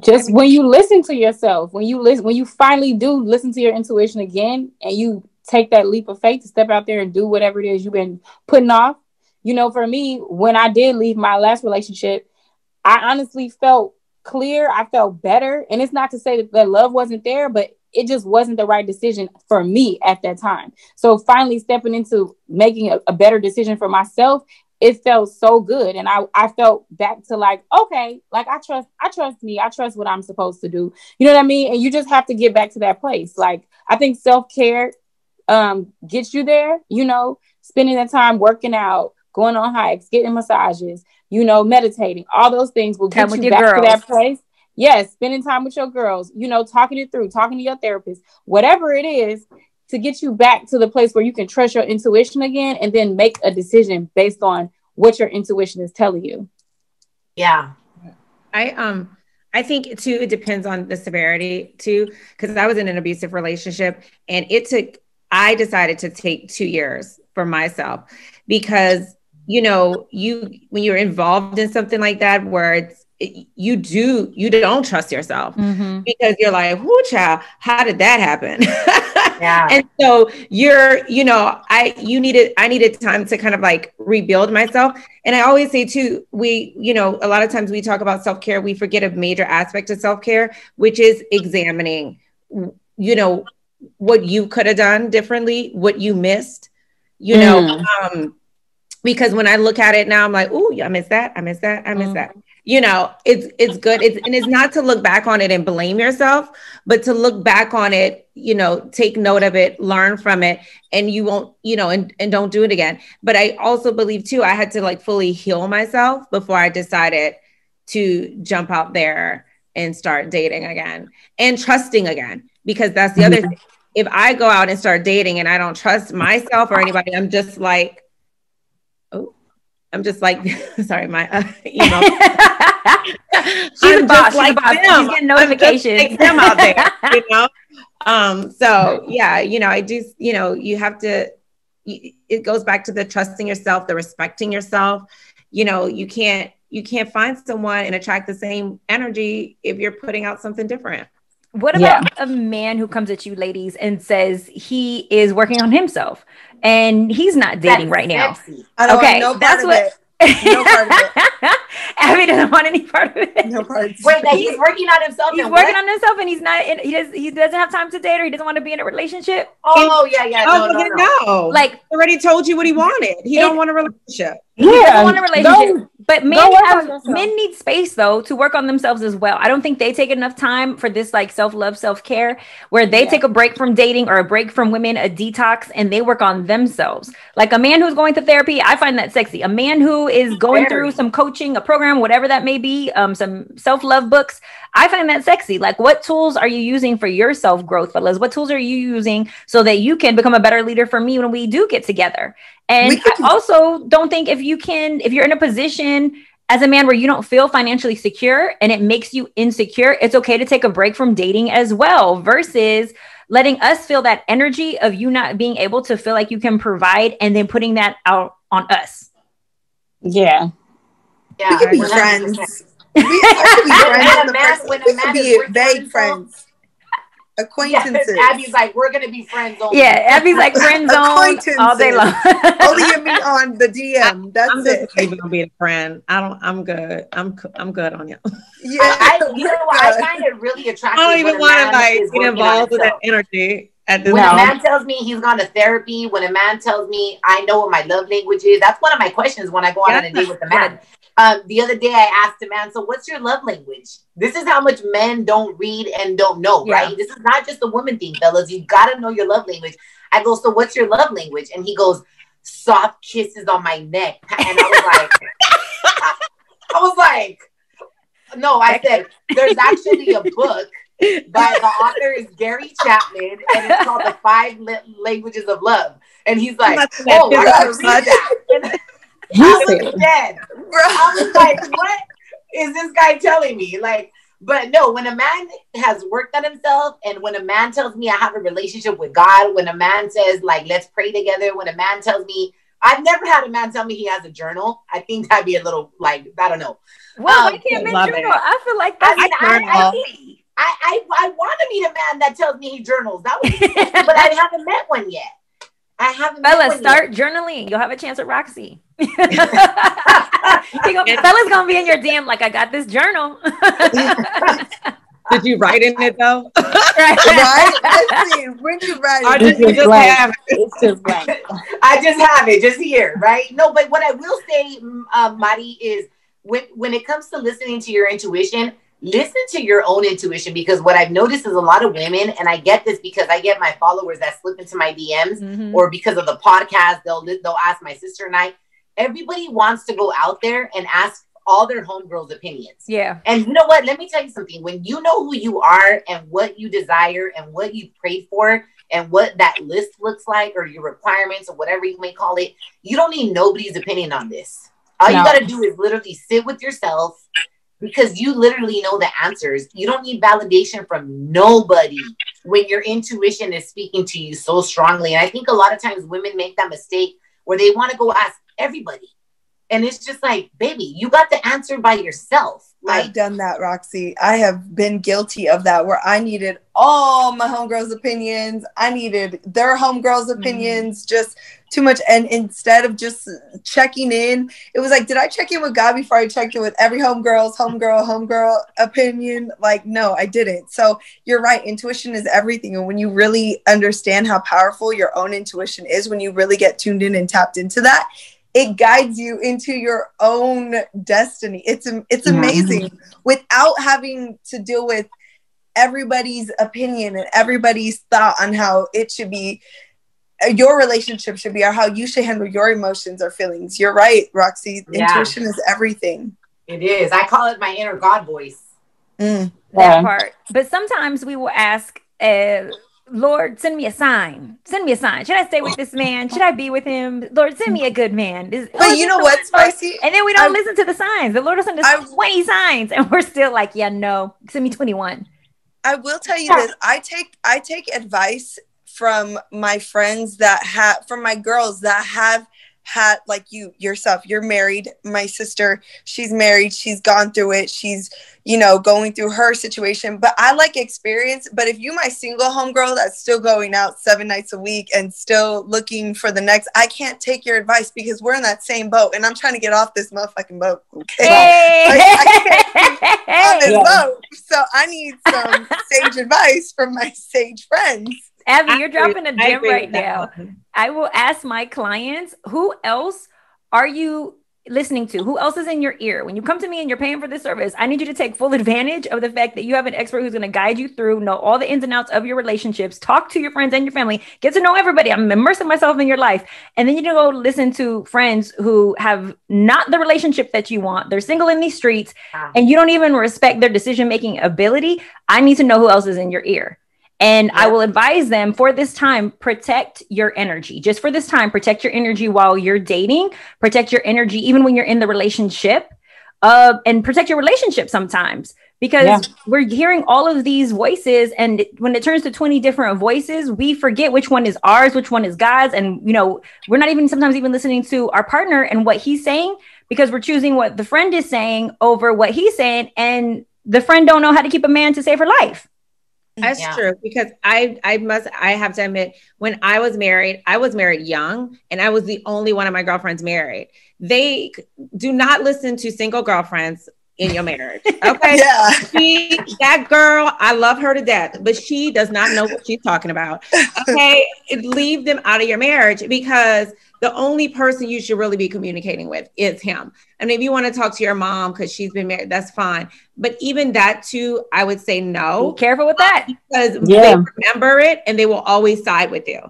Just when you listen to yourself, when you listen, when you finally do listen to your intuition again and you take that leap of faith to step out there and do whatever it is you've been putting off. You know, for me, when I did leave my last relationship, I honestly felt clear. I felt better. And it's not to say that the love wasn't there, but it just wasn't the right decision for me at that time. So finally stepping into making a, a better decision for myself, it felt so good. And I, I felt back to like, okay, like I trust, I trust me. I trust what I'm supposed to do. You know what I mean? And you just have to get back to that place. Like I think self-care um gets you there, you know, spending the time working out, going on hikes, getting massages, you know, meditating, all those things will get you back girls. to that place. Yes, spending time with your girls, you know, talking it through, talking to your therapist, whatever it is to get you back to the place where you can trust your intuition again and then make a decision based on what your intuition is telling you. Yeah. I um I think too it depends on the severity too cuz I was in an abusive relationship and it took I decided to take 2 years for myself because you know, you when you're involved in something like that where it's you do you don't trust yourself mm-hmm. because you're like, whoo child, how did that happen? yeah. and so you're, you know, I you needed I needed time to kind of like rebuild myself. And I always say too, we, you know, a lot of times we talk about self-care, we forget a major aspect of self-care, which is examining, you know, what you could have done differently, what you missed, you mm. know, um, because when I look at it now, I'm like, oh, I miss that. I miss that. I miss mm. that. You know, it's it's good. It's and it's not to look back on it and blame yourself, but to look back on it, you know, take note of it, learn from it, and you won't, you know, and, and don't do it again. But I also believe too, I had to like fully heal myself before I decided to jump out there and start dating again and trusting again because that's the other thing. If I go out and start dating and I don't trust myself or anybody, I'm just like, oh, I'm just like, sorry, my uh, email. She's a I'm boss. just like boss. them. She's getting notifications. like them out there, you know. Um, so yeah, you know, I do. You know, you have to. you- It goes back to the trusting yourself, the respecting yourself. You know, you can't you can't find someone and attract the same energy if you're putting out something different. What Yeah. about a man who comes at you, ladies, and says he is working on himself and he's not dating That's right now? sexy. I don't Okay, want no part that's of what- it. No part of it. Abby doesn't want any part of it. No part. Wait, that he's working on himself. He's working what? on himself and he's not. In, he does. He doesn't have time to date or he doesn't want to be in a relationship. Oh yeah, yeah. Oh, No, no, no. no. Like He already told you what he wanted. He It- don't want a relationship. Yeah, want a relationship. go- but men have men need space though to work on themselves as well. I don't think they take enough time for this like self love, self care, where they Yeah. take a break from dating or a break from women, a detox, and they work on themselves. Like a man who's going to therapy, I find that sexy. A man who is going through some coaching, a program, whatever that may be, um, some self love books, I find that sexy. Like, what tools are you using for your self growth, fellas? What tools are you using so that you can become a better leader for me when we do get together? And We I also don't think if you can, if you're in a position as a man where you don't feel financially secure and it makes you insecure, it's okay to take a break from dating as well, versus letting us feel that energy of you not being able to feel like you can provide and then putting that out on us. Yeah. Yeah, we could be 100%. friends. We, we could be When friends. a man- when a we man could is be working vague friends, Yeah, acquaintances. Abby's like, we're gonna be friends only. Yeah, Abby's like friend zone all day long. Only you meet on the DM. That's I'm it. not even gonna be a friend. I don't. I'm good. I'm. c- I'm good on you. Yeah, I, I, you know, what? I find it really attractive. I don't even want to like get involved with that energy at this When No. a man tells me he's gone to therapy, when a man tells me I know what my love language is, that's one of my questions when I go out on a date with a man. Um, the other day I asked a man, so what's your love language? This is how much men don't read and don't know, Yeah. right? This is not just a woman thing, fellas. You gotta know your love language. I go, so what's your love language? And he goes, soft kisses on my neck. And I was like, I was like, no, I said, there's actually a book by the author is Gary Chapman, and it's called The Five La- Languages of Love. And he's like, oh, I gotta read that. And I said, was dead. Bro. I was like, what is this guy telling me? Like, but no, when a man has worked on himself and when a man tells me I have a relationship with God, when a man says, like, let's pray together, when a man tells me, I've never had a man tell me he has a journal. I think that'd be a little, like, I don't know. Well, Um, why can't men journal? it. I feel like I mean, I. I, I, I, I want to meet a man that tells me he journals. That would be cool, but I haven't met one yet. I haven't met Fellas, one start journaling. You'll have a chance at Roxy. He gonna, Fella's gonna be in your DM like I got this journal. Did you write in it though? right? Let's see. When you write did it, you just Blank. have it? it's just blank. I just have it, just here, right? No, but what I will say, uh, Mari, is when when it comes to listening to your intuition, listen to your own intuition because what I've noticed is a lot of women, and I get this because I get my followers that slip into my DMs. Mhm. or because of the podcast, they'll they'll ask my sister and I. Everybody wants to go out there and ask all their homegirls' opinions. Yeah. And you know what? Let me tell you something. When you know who you are and what you desire and what you prayed for and what that list looks like or your requirements or whatever you may call it, you don't need nobody's opinion on this. All No. you got to do is literally sit with yourself because you literally know the answers. You don't need validation from nobody when your intuition is speaking to you so strongly. And I think a lot of times women make that mistake where they want to go ask everybody. And it's just like, baby, you got the answer by yourself. I've done that, Roxy. I have been guilty of that where I needed all my homegirls' opinions. I needed their homegirls' mm-hmm. opinions, just too much. And instead of just checking in, it was like, did I check in with God before I checked in with every homegirl's homegirl, homegirl opinion? Like, no, I didn't. So you're right. Intuition is everything. And when you really understand how powerful your own intuition is, when you really get tuned in and tapped into that, it guides you into your own destiny. It's it's Mhm. amazing without having to deal with everybody's opinion and everybody's thought on how it should be your relationship should be or how you should handle your emotions or feelings. You're right, Roxy. Yeah. Intuition is everything. it is. I call it my inner God voice. Mm. that Yeah. part. But sometimes we will ask uh, Lord, send me a sign. Send me a sign. Should I stay with this man? Should I be with him? Lord, send me a good man. Is, But you know what, the one? Spicy? And then we don't I- listen to the signs. The Lord will send us I- 20 signs, and we're still like, yeah, no, send me 21. I will tell you this. I take I take advice from my friends that have from my girls that have had like you yourself. You're married. My sister, she's married. She's gone through it. She's, you know, going through her situation. But I like experience. But if you my single homegirl that's still going out seven nights a week and still looking for the next, I can't take your advice because we're in that same boat and I'm trying to get off this motherfucking boat. Okay. Hey! on this Yeah. boat. So I need some sage advice from my sage friends. Abby, you're dropping a gem right now. one. I will ask my clients, who else are you listening to? Who else is in your ear? When you come to me and you're paying for this service, I need you to take full advantage of the fact that you have an expert who's going to guide you through, know all the ins and outs of your relationships, talk to your friends and your family, get to know everybody. I'm immersing myself in your life. And then you go listen to friends who have not the relationship that you want. They're single in these streets Ah. and you don't even respect their decision making ability. I need to know who else is in your ear. And I will advise them for this time, protect your energy. Just for this time, protect your energy while you're dating, protect your energy even when you're in the relationship, uh, and protect your relationship sometimes because Yeah. we're hearing all of these voices. And when it turns to 20 different voices, we forget which one is ours, which one is God's. And, you know, we're not even sometimes even listening to our partner and what he's saying because we're choosing what the friend is saying over what he's saying. And the friend don't know how to keep a man to save her life. Mm-hmm. That's Yeah. true because I I must I have to admit when I was married, I was married young and I was the only one of my girlfriends married. They do not listen to single girlfriends in your marriage. Okay. Yeah. She, that girl, I love her to death, but she does not know what she's talking about. Okay. Leave them out of your marriage because the only person you should really be communicating with is him. And if you want to talk to your mom because she's been married, that's fine. But even that too, I would say no Be careful with that. because Yeah. they remember it and they will always side with you.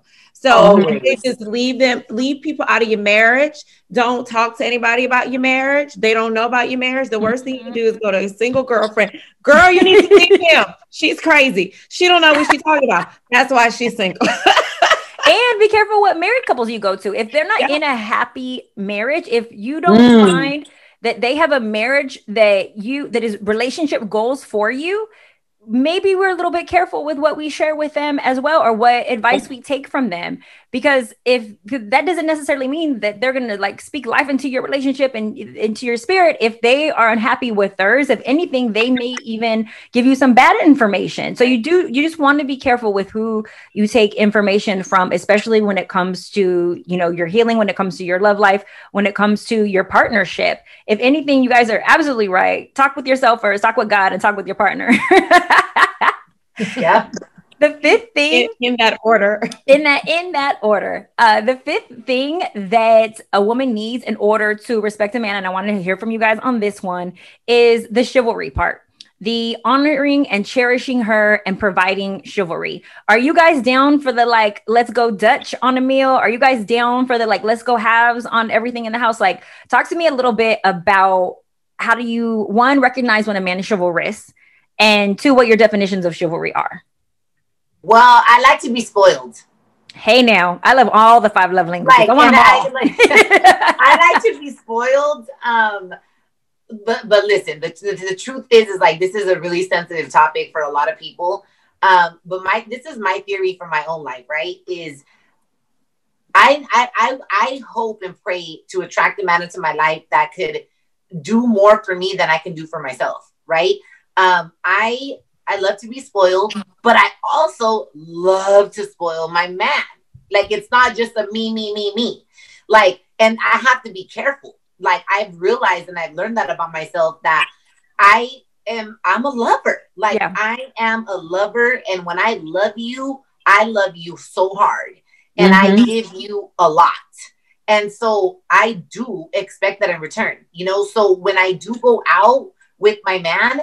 So they just leave them, leave people out of your marriage. Don't talk to anybody about your marriage. They don't know about your marriage. The worst thing you can do is go to a single girlfriend. Girl, you need to leave him. She's crazy. She don't know what she's talking about. That's why she's single. And be careful what married couples you go to. If they're not Yeah. in a happy marriage, if you don't Mm. find that they have a marriage that you that is relationship goals for you, maybe we're a little bit careful with what we share with them as well or what advice oh. we take from them because if that doesn't necessarily mean that they're going to like speak life into your relationship and into your spirit if they are unhappy with theirs. If anything they may even give you some bad information. So you do you just want to be careful with who you take information from especially when it comes to you know your healing when it comes to your love life when it comes to your partnership. If anything you guys are absolutely right. Talk with yourself first talk with god and talk with your partner. Yeah. The fifth thing in, in that order. in that in that order uh the fifth thing that a woman needs in order to respect a man and i wanted to hear from you guys on this one is the chivalry part. The honoring and cherishing her and providing chivalry. Are you guys down for the like let's go dutch on a meal? Are you guys down for the like let's go halves on everything in the house? Like talk to me a little bit about how do you one recognize when a man is chivalrous and two what your definitions of chivalry are Well, I like to be spoiled. Hey now, I love all the five love languages. Like, I want them I, like, I like to be spoiled. Um, but but listen, the, the, the truth is is like this is a really sensitive topic for a lot of people. Um, but my this is my theory for my own life, right? Is I I I, I hope and pray to attract a man into my life that could do more for me than I can do for myself, right? Um, I I love to be spoiled, but I also love to spoil my man. Like it's not just a me, me, me, me. Like, and I have to be careful. Like I've realized and I've learned that about myself that I am I'm a lover. Like Yeah. I am a lover, and when I love you, I love you so hard, and I Mhm. give you a lot. And so I do expect that in return, you know. So when I do go out with my man,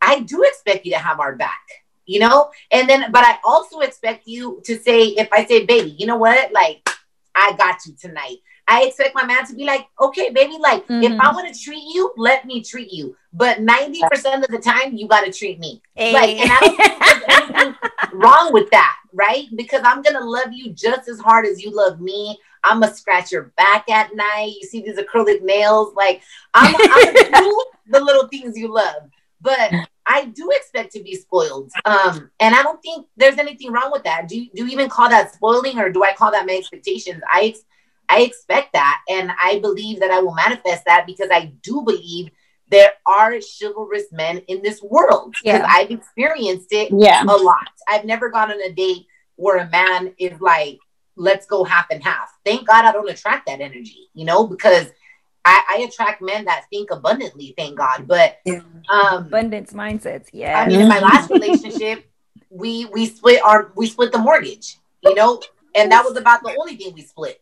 I do expect you to have our back, you know? And then, but I also expect you to say, if I say, baby, you know what? Like, I got you tonight. I expect my man to be like, okay, baby, like mm-hmm. if I want to treat you, let me treat you. But 90% of the time, you got to treat me. Hey. Like, and I don't think there's anything wrong with that, right? Because I'm going to love you just as hard as you love me. I'm to scratch your back at night. You see these acrylic nails. Like, I'm, to do the little things you love. But I do expect to be spoiled. Um, and I don't think there's anything wrong with that. Do you, do you even call that spoiling or do I call that my expectations? I I expect that. And I believe that I will manifest that because I do believe there are chivalrous men in this world. Because yeah. I've experienced it yeah. a lot. I've never gone on a date where a man is like, let's go half and half. Thank God I don't attract that energy, you know, because I, I attract men that think abundantly, thank God. But um abundance mindsets, yeah. I mean, in my last relationship, we we split our we split the mortgage, you know, and that was about the only thing we split.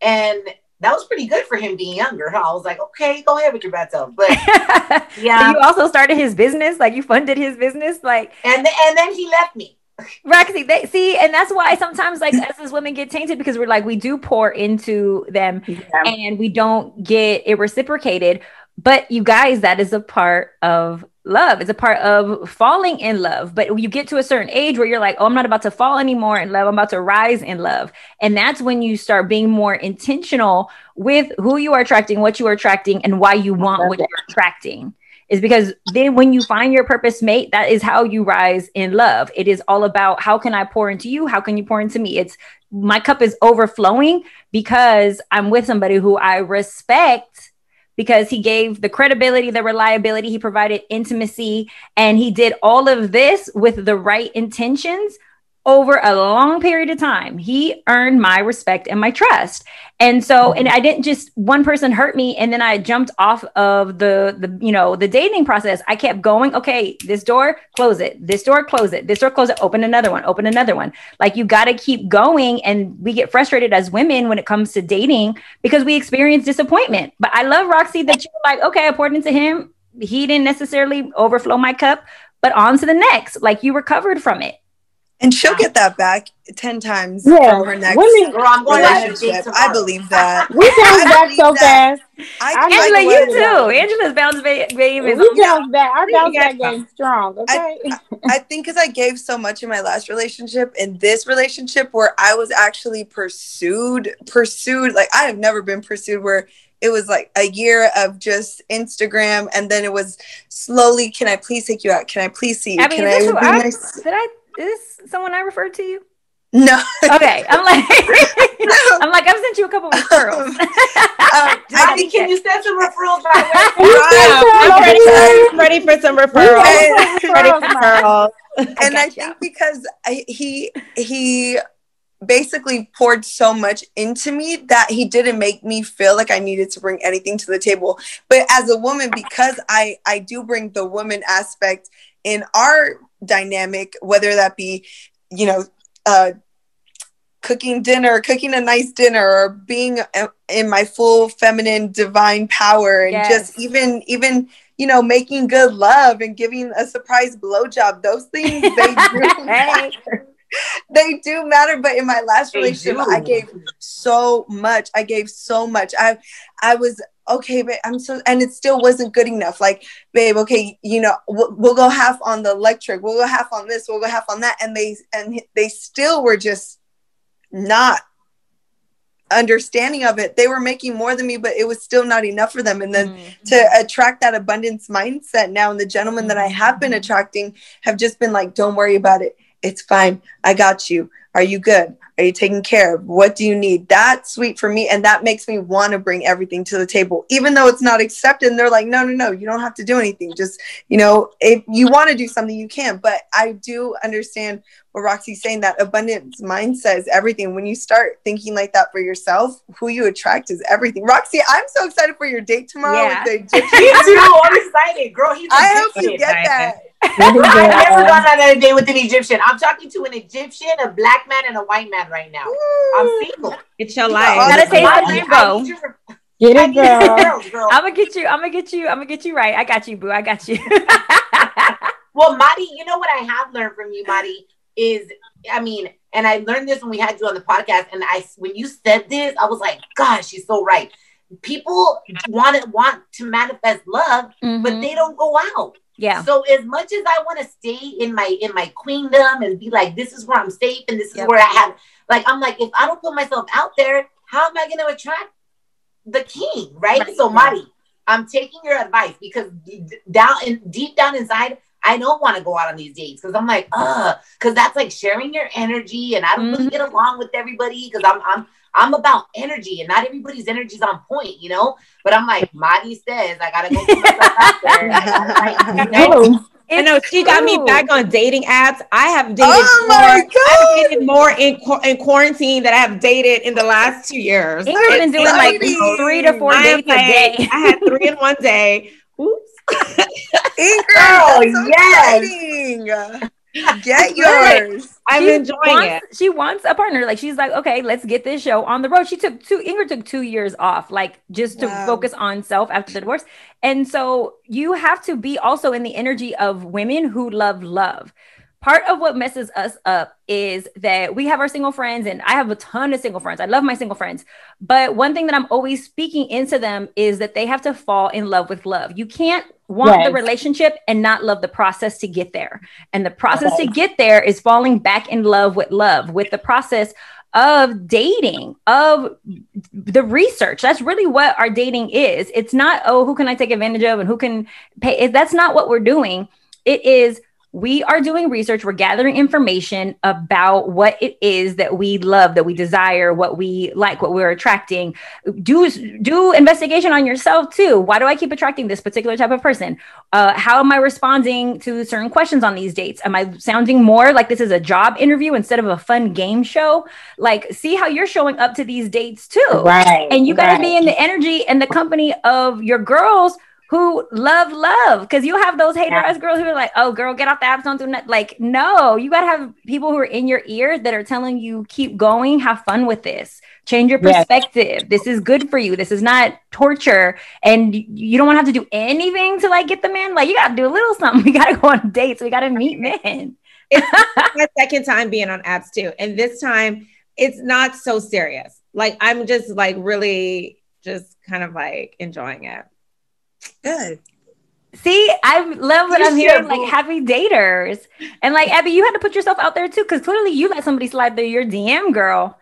And that was pretty good for him being younger. Huh? I was like, okay, go ahead with your bad self. But yeah, you also started his business, like you funded his business, like and th- and then he left me. Roxy, they see, and that's why sometimes, like, us as women get tainted because we're like, we do pour into them yeah. and we don't get it reciprocated. But you guys, that is a part of love. It's a part of falling in love. But you get to a certain age where you're like, oh, I'm not about to fall anymore in love. I'm about to rise in love. And that's when you start being more intentional with who you are attracting, what you are attracting, and why you want what you're attracting. Is because then when you find your purpose mate, that is how you rise in love. It is all about how can I pour into you? How can you pour into me? It's my cup is overflowing because I'm with somebody who I respect because he gave the credibility, the reliability, he provided intimacy, and he did all of this with the right intentions over a long period of time. He earned my respect and my trust. And so, mm-hmm. and I didn't just one person hurt me and then I jumped off of the the you know, the dating process. I kept going, okay, this door, close it. This door, close it. This door, close it. Open another one. Open another one. Like you got to keep going and we get frustrated as women when it comes to dating because we experience disappointment. But I love Roxy that you're like, okay, I to him. He didn't necessarily overflow my cup, but on to the next. Like you recovered from it. And she'll get that back ten times yeah. from her next Women, relationship. I believe that. We bounce back so that. fast. I, Angela, like you too. Angela's bounce back game is we bounce back. Our bounce back game strong. Okay. I, I think because I gave so much in my last relationship, in this relationship where I was actually pursued, pursued. Like I have never been pursued where it was like a year of just Instagram, and then it was slowly. Can I please take you out? Can I please see you? I mean, can I, I nice? did I is someone I referred to you? No. Okay. I'm like, I'm like, I've sent you a couple referrals. um, I think can you send some referrals by I'm ready, ready for some referrals. ready for referrals. And I think because I, he he basically poured so much into me that he didn't make me feel like I needed to bring anything to the table. But as a woman, because I I do bring the woman aspect in our dynamic, whether that be, you know, uh, cooking dinner, cooking a nice dinner, or being in my full feminine divine power, and yes. just even even you know making good love and giving a surprise blowjob. Those things they do matter. They do matter. But in my last relationship, I gave so much. I gave so much. I I was okay, but I'm so, and it still wasn't good enough. Like, babe, okay, you know, we'll, we'll, go half on the electric, we'll go half on this, we'll go half on that, and they and they still were just not understanding of it. They were making more than me, but it was still not enough for them. And then mm-hmm. to attract that abundance mindset now, and the gentlemen that I have been attracting have just been like, "Don't worry about it. It's fine. I got you. Are you good? Are you taking care of? What do you need? That's sweet for me. And that makes me want to bring everything to the table, even though it's not accepted. And they're like, no, no, no, you don't have to do anything. Just, you know, if you want to do something, you can. But I do understand what Roxy's saying that abundance mindset is everything. When you start thinking like that for yourself, who you attract is everything. Roxy, I'm so excited for your date tomorrow yeah. with the Me too. I'm excited, girl. I hope you get that. I've never gone on a date with an Egyptian. I'm talking to an Egyptian, a black man, and a white man right now. I'm single. It's your life. You gotta taste the rainbow. Get it, girl. girl. I'm gonna get you. I'm gonna get you. I'm gonna get you right. I got you, boo. I got you. well, Mari, you know what I have learned from you, Mari. is, I mean, and I learned this when we had you on the podcast. And I, when you said this, I was like, gosh, she's so right. People want to want to manifest love, Mhm. but they don't go out. Yeah. So as much as I want to stay in my in my queendom and be like, this is where I'm safe and this is Yep. where I have like I'm like, if I don't put myself out there, how am I gonna attract the king? Right. Right. So Mari, I'm taking your advice because down in deep down inside, I don't want to go out on these dates because I'm like, uh, because that's like sharing your energy, and I don't really Mhm. get along with everybody because I'm I'm I'm about energy, and not everybody's energy is on point, you know. But I'm like, Mari says, I gotta go put myself out. I gotta, like, you know, I know she got me back on dating apps. I have dated Oh more. I've dated more in in quarantine than I have dated in the last two years. Ingrid's been doing like exciting. three to four I am dates a day. I had three in one day. Oops. Ingrid, Oh, so yes. exciting. Get yours. I'm She enjoying wants, it. She wants a partner. Like she's like, okay, let's get this show on the road. She took two. Ingrid took two years off, like just to Wow. focus on self after the divorce. And so you have to be also in the energy of women who love love. Part of what messes us up is that we have our single friends, and I have a ton of single friends. I love my single friends. But one thing that I'm always speaking into them is that they have to fall in love with love. You can't want the relationship and not love the process to get there. And the process to get there is falling back in love with love, with the process of dating, of the research. That's really what our dating is. It's not, oh, who can I take advantage of and who can pay? That's not what we're doing. It is we are doing research, we're gathering information about what it is that we love, that we desire, what we like, what we're attracting. Do do investigation on yourself too. Why do I keep attracting this particular type of person? Uh, how am I responding to certain questions on these dates? Am I sounding more like this is a job interview instead of a fun game show? Like, see how you're showing up to these dates too Right. and you got to right. be in the energy and the company of your girls who love love because you have those hater ass girls who are like oh girl get off the apps don't do nothing like no you got to have people who are in your ear that are telling you keep going have fun with this change your Yes. perspective this is good for you this is not torture and you don't want to have to do anything to like get the man like you got to do a little something we got to go on dates we got to meet men it's my second time being on apps too. And this time it's not so serious. Like I'm just like really just kind of like enjoying it. Good. See, I love what You I'm hearing, like happy daters. And like Abby, you had to put yourself out there too, because clearly you let somebody slide through your DM, girl.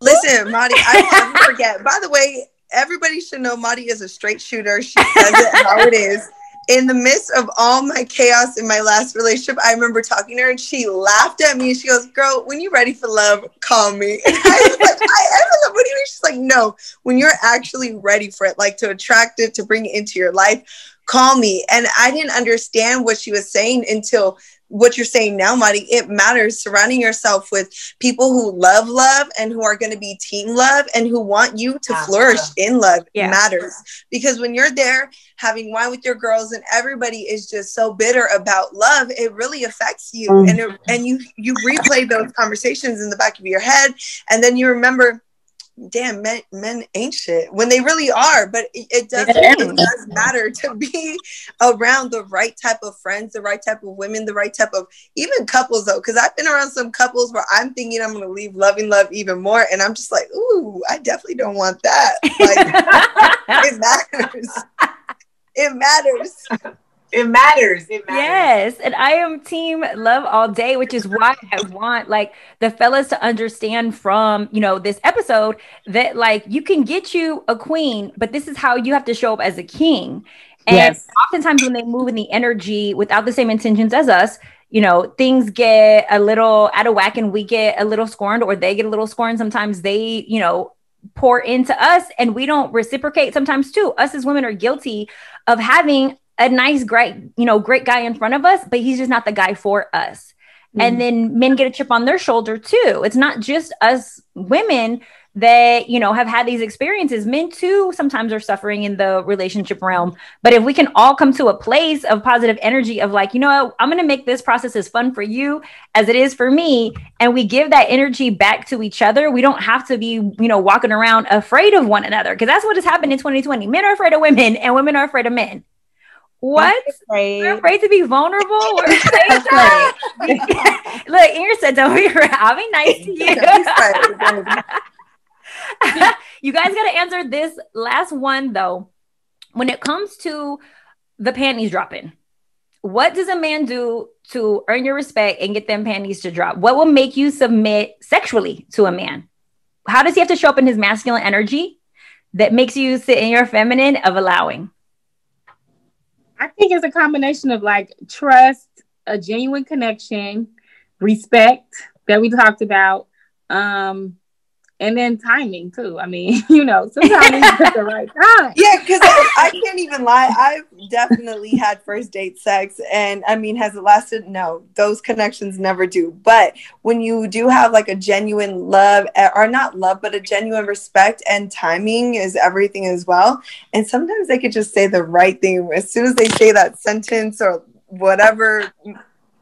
Listen, Mari, I forget. By the way, everybody should know Mari is a straight shooter. She says it how it is. In the midst of all my chaos in my last relationship, I remember talking to her and she laughed at me she goes, Girl, when you're ready for love, call me. And I was like, I am in love. What do you mean? She's like, No, when you're actually ready for it, like to attract it, to bring it into your life, call me. And I didn't understand what she was saying until what you're saying now, Mari. It matters surrounding yourself with people who love love and who are going to be team love and who want you to Yeah. flourish in love Yeah. matters because when you're there having wine with your girls and everybody is just so bitter about love it really affects you Mm. and it, and you you replay those conversations in the back of your head and then you remember damn men men ain't shit when they really are but it, it does it does matter to be around the right type of friends the right type of women the right type of even couples though because i've been around some couples where i'm thinking i'm going to leave loving love even more and i'm just like ooh i definitely don't want that. Like it matters. It matters It matters. It matters. yes. And I am team love all day, which is why I want like the fellas to understand from, you know, this episode that like you can get you a queen, but this is how you have to show up as a king. And Yes. oftentimes when they move in the energy without the same intentions as us, you know, things get a little out of whack and we get a little scorned or they get a little scorned. Sometimes they, you know, pour into us and we don't reciprocate sometimes too. Us as women are guilty of having a nice, great, you know, great guy in front of us, but he's just not the guy for us. Hmm. And then men get a chip on their shoulder too. It's not just us women that, you know, have had these experiences. Men too sometimes are suffering in the relationship realm. But if we can all come to a place of positive energy of like, you know what, I'm going to make this process as fun for you as it is for me. And we give that energy back to each other. We don't have to be, you know, walking around afraid of one another because that's what has happened in 2020. Men are afraid of women and women are afraid of men What? Afraid. We're afraid to be vulnerable. We're afraid to- Look, Ingrid said over here, I'll be nice to you. you guys got to answer this last one though. When it comes to the panties dropping, what does a man do to earn your respect and get them panties to drop? What will make you submit sexually to a man? How does he have to show up in his masculine energy that makes you sit in your feminine of allowing? I think it's a combination of like trust, a genuine connection, respect that we talked about, um, and then timing too. I mean, you know, sometimes it's at the right time. Yeah, because I, I can't even lie. I've definitely had first date sex, and I mean, has it lasted? No, those connections never do. But when you do have like a genuine love, eh, or not love, but a genuine respect, and timing is everything as well. And sometimes they could just say the right thing as soon as they say that sentence or whatever,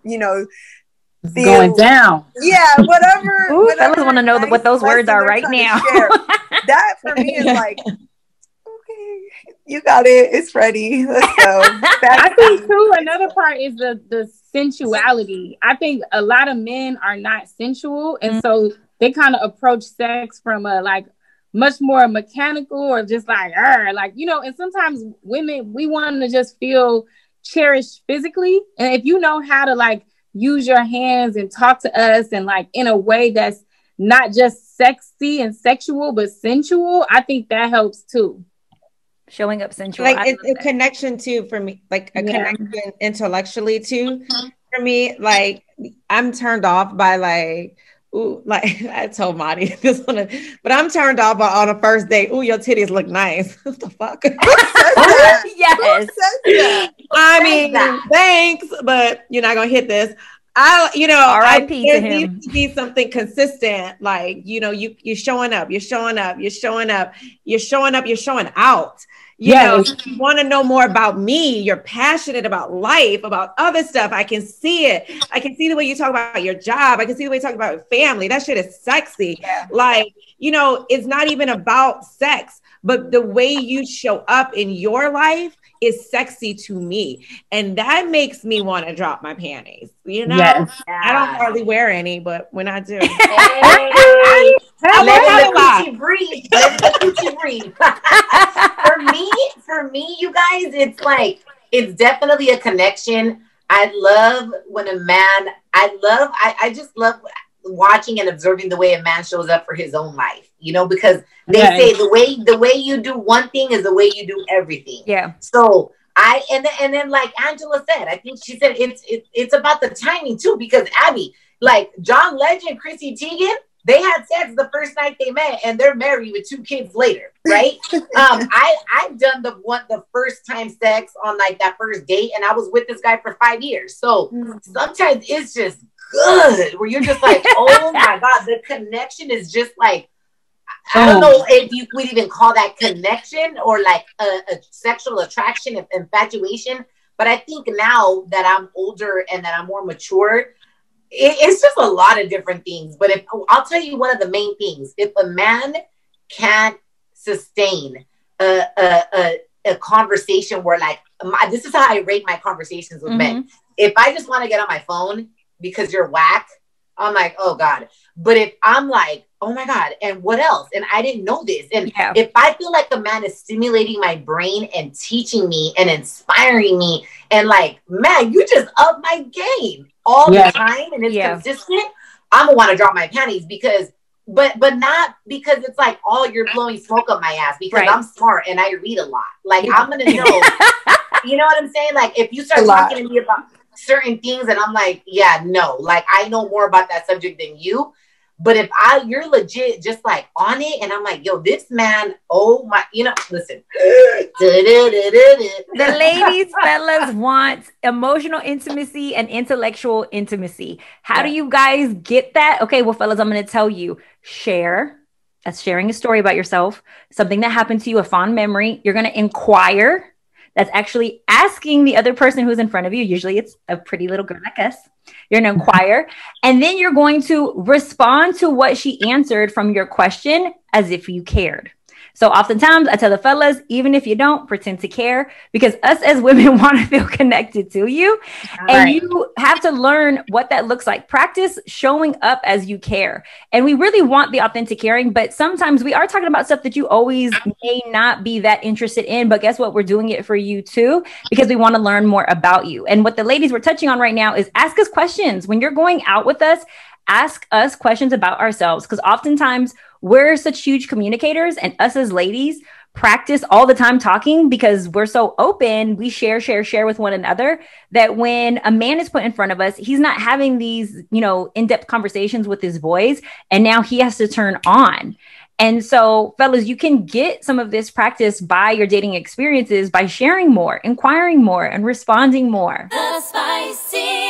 you know. It's going down. Yeah, whatever. Ooh, whatever fellas want to know nice what those words are right now. that for me is like, okay, you got it. It's ready. Let's go. I think too. Another part is the the sensuality. I think a lot of men are not sensual, and mm-hmm. so they kind of approach sex from a like much more mechanical or just like "Arr," like you know. And sometimes women we want to just feel cherished physically, and if you know how to like use your hands and talk to us and like in a way that's not just sexy and sexual but sensual, I think that helps too. Showing up sensual. like I it's a that. connection too for me like a Yeah. connection intellectually too mm-hmm. for me like i'm turned off by like ooh like i told Marty this one but i'm turned off on a first date. Ooh your titties look nice. What the fuck? Yes. Who says that? i mean thanks but you're not gonna hit this I, you know, R.I.P. I, there to him. needs to be something consistent. Like, you know, you you're showing up, you're showing up, you're showing up, you're showing up, you're showing out. You know, Yes. you want to know more about me. You're passionate about life, about other stuff. I can see it. I can see the way you talk about your job. I can see the way you talk about family. That shit is sexy. Like, you know, it's not even about sex, but the way you show up in your life is sexy to me. And that makes me want to drop my panties. You know, Yes. I don't hardly wear any, but when I do, Hey, I let wear the lot. coochie breathe. Let the coochie breathe. for me, for me, you guys, it's like it's definitely a connection. I love when a man. I love. I, I just love watching and observing the way a man shows up for his own life. You know, because they say the way the way you do one thing is the way you do everything. Yeah. So I and then, and then like Angela said, I think she said it's it, it's about the timing too because Abby, like John Legend, Chrissy Teigen, they had sex the first night they met and they're married with two kids later, right? um, I I've done the one the first time sex on like that first date and I was with this guy for five years. So sometimes it's just good where you're just like, oh my god, the connection is just like. I don't know oh. if you would even call that connection or like a, a sexual attraction, infatuation. But I think now that I'm older and that I'm more mature, it, it's just a lot of different things. But if I'll tell you one of the main things, if a man can't sustain a a, a, a conversation where like my, this is how I rate my conversations with men. Mm-hmm. If I just want to get on my phone because you're whack, I'm like, oh god. But if I'm like, oh my god, and what else? And I didn't know this, and Yeah. if I feel like a man is stimulating my brain and teaching me and inspiring me, and like, man, you just up my game all Yeah. the time and it's Yeah. consistent, I'm gonna want to drop my panties because, but but not because it's like, oh, you're blowing smoke up my ass because Right. I'm smart and I read a lot. Like I'm gonna know, you know what I'm saying? Like if you start A lot. talking to me about certain things and I'm like, yeah, no, like I know more about that subject than you. But if I you're legit just like on it and I'm like, yo, this man, oh my, you know, listen. The ladies, fellas want emotional intimacy and intellectual intimacy. How do you guys get that? Okay, well, fellas, I'm going to tell you share. That's sharing a story about yourself, something that happened to you, a fond memory. You're going to inquire. That's actually asking the other person who's in front of you. Usually it's a pretty little girl like us. You're going to inquire. And then you're going to respond to what she answered from your question as if you cared. So oftentimes I tell the fellas, even if you don't pretend to care, because us as women want to feel connected to you. All and right. you have to learn what that looks like. Practice showing up as you care. And we really want the authentic caring, but sometimes we are talking about stuff that you always may not be that interested in. But guess what? We're doing it for you too, because we want to learn more about you. And what the ladies were touching on right now is ask us questions. When you're going out with us, ask us questions about ourselves because oftentimes we're such huge communicators and us as ladies practice all the time talking because we're so open. We share share share with one another that when a man is put in front of us he's not having these you know in-depth conversations with his voice and now he has to turn on. And so fellas you can get some of this practice by your dating experiences by sharing more inquiring more and responding more. The spicy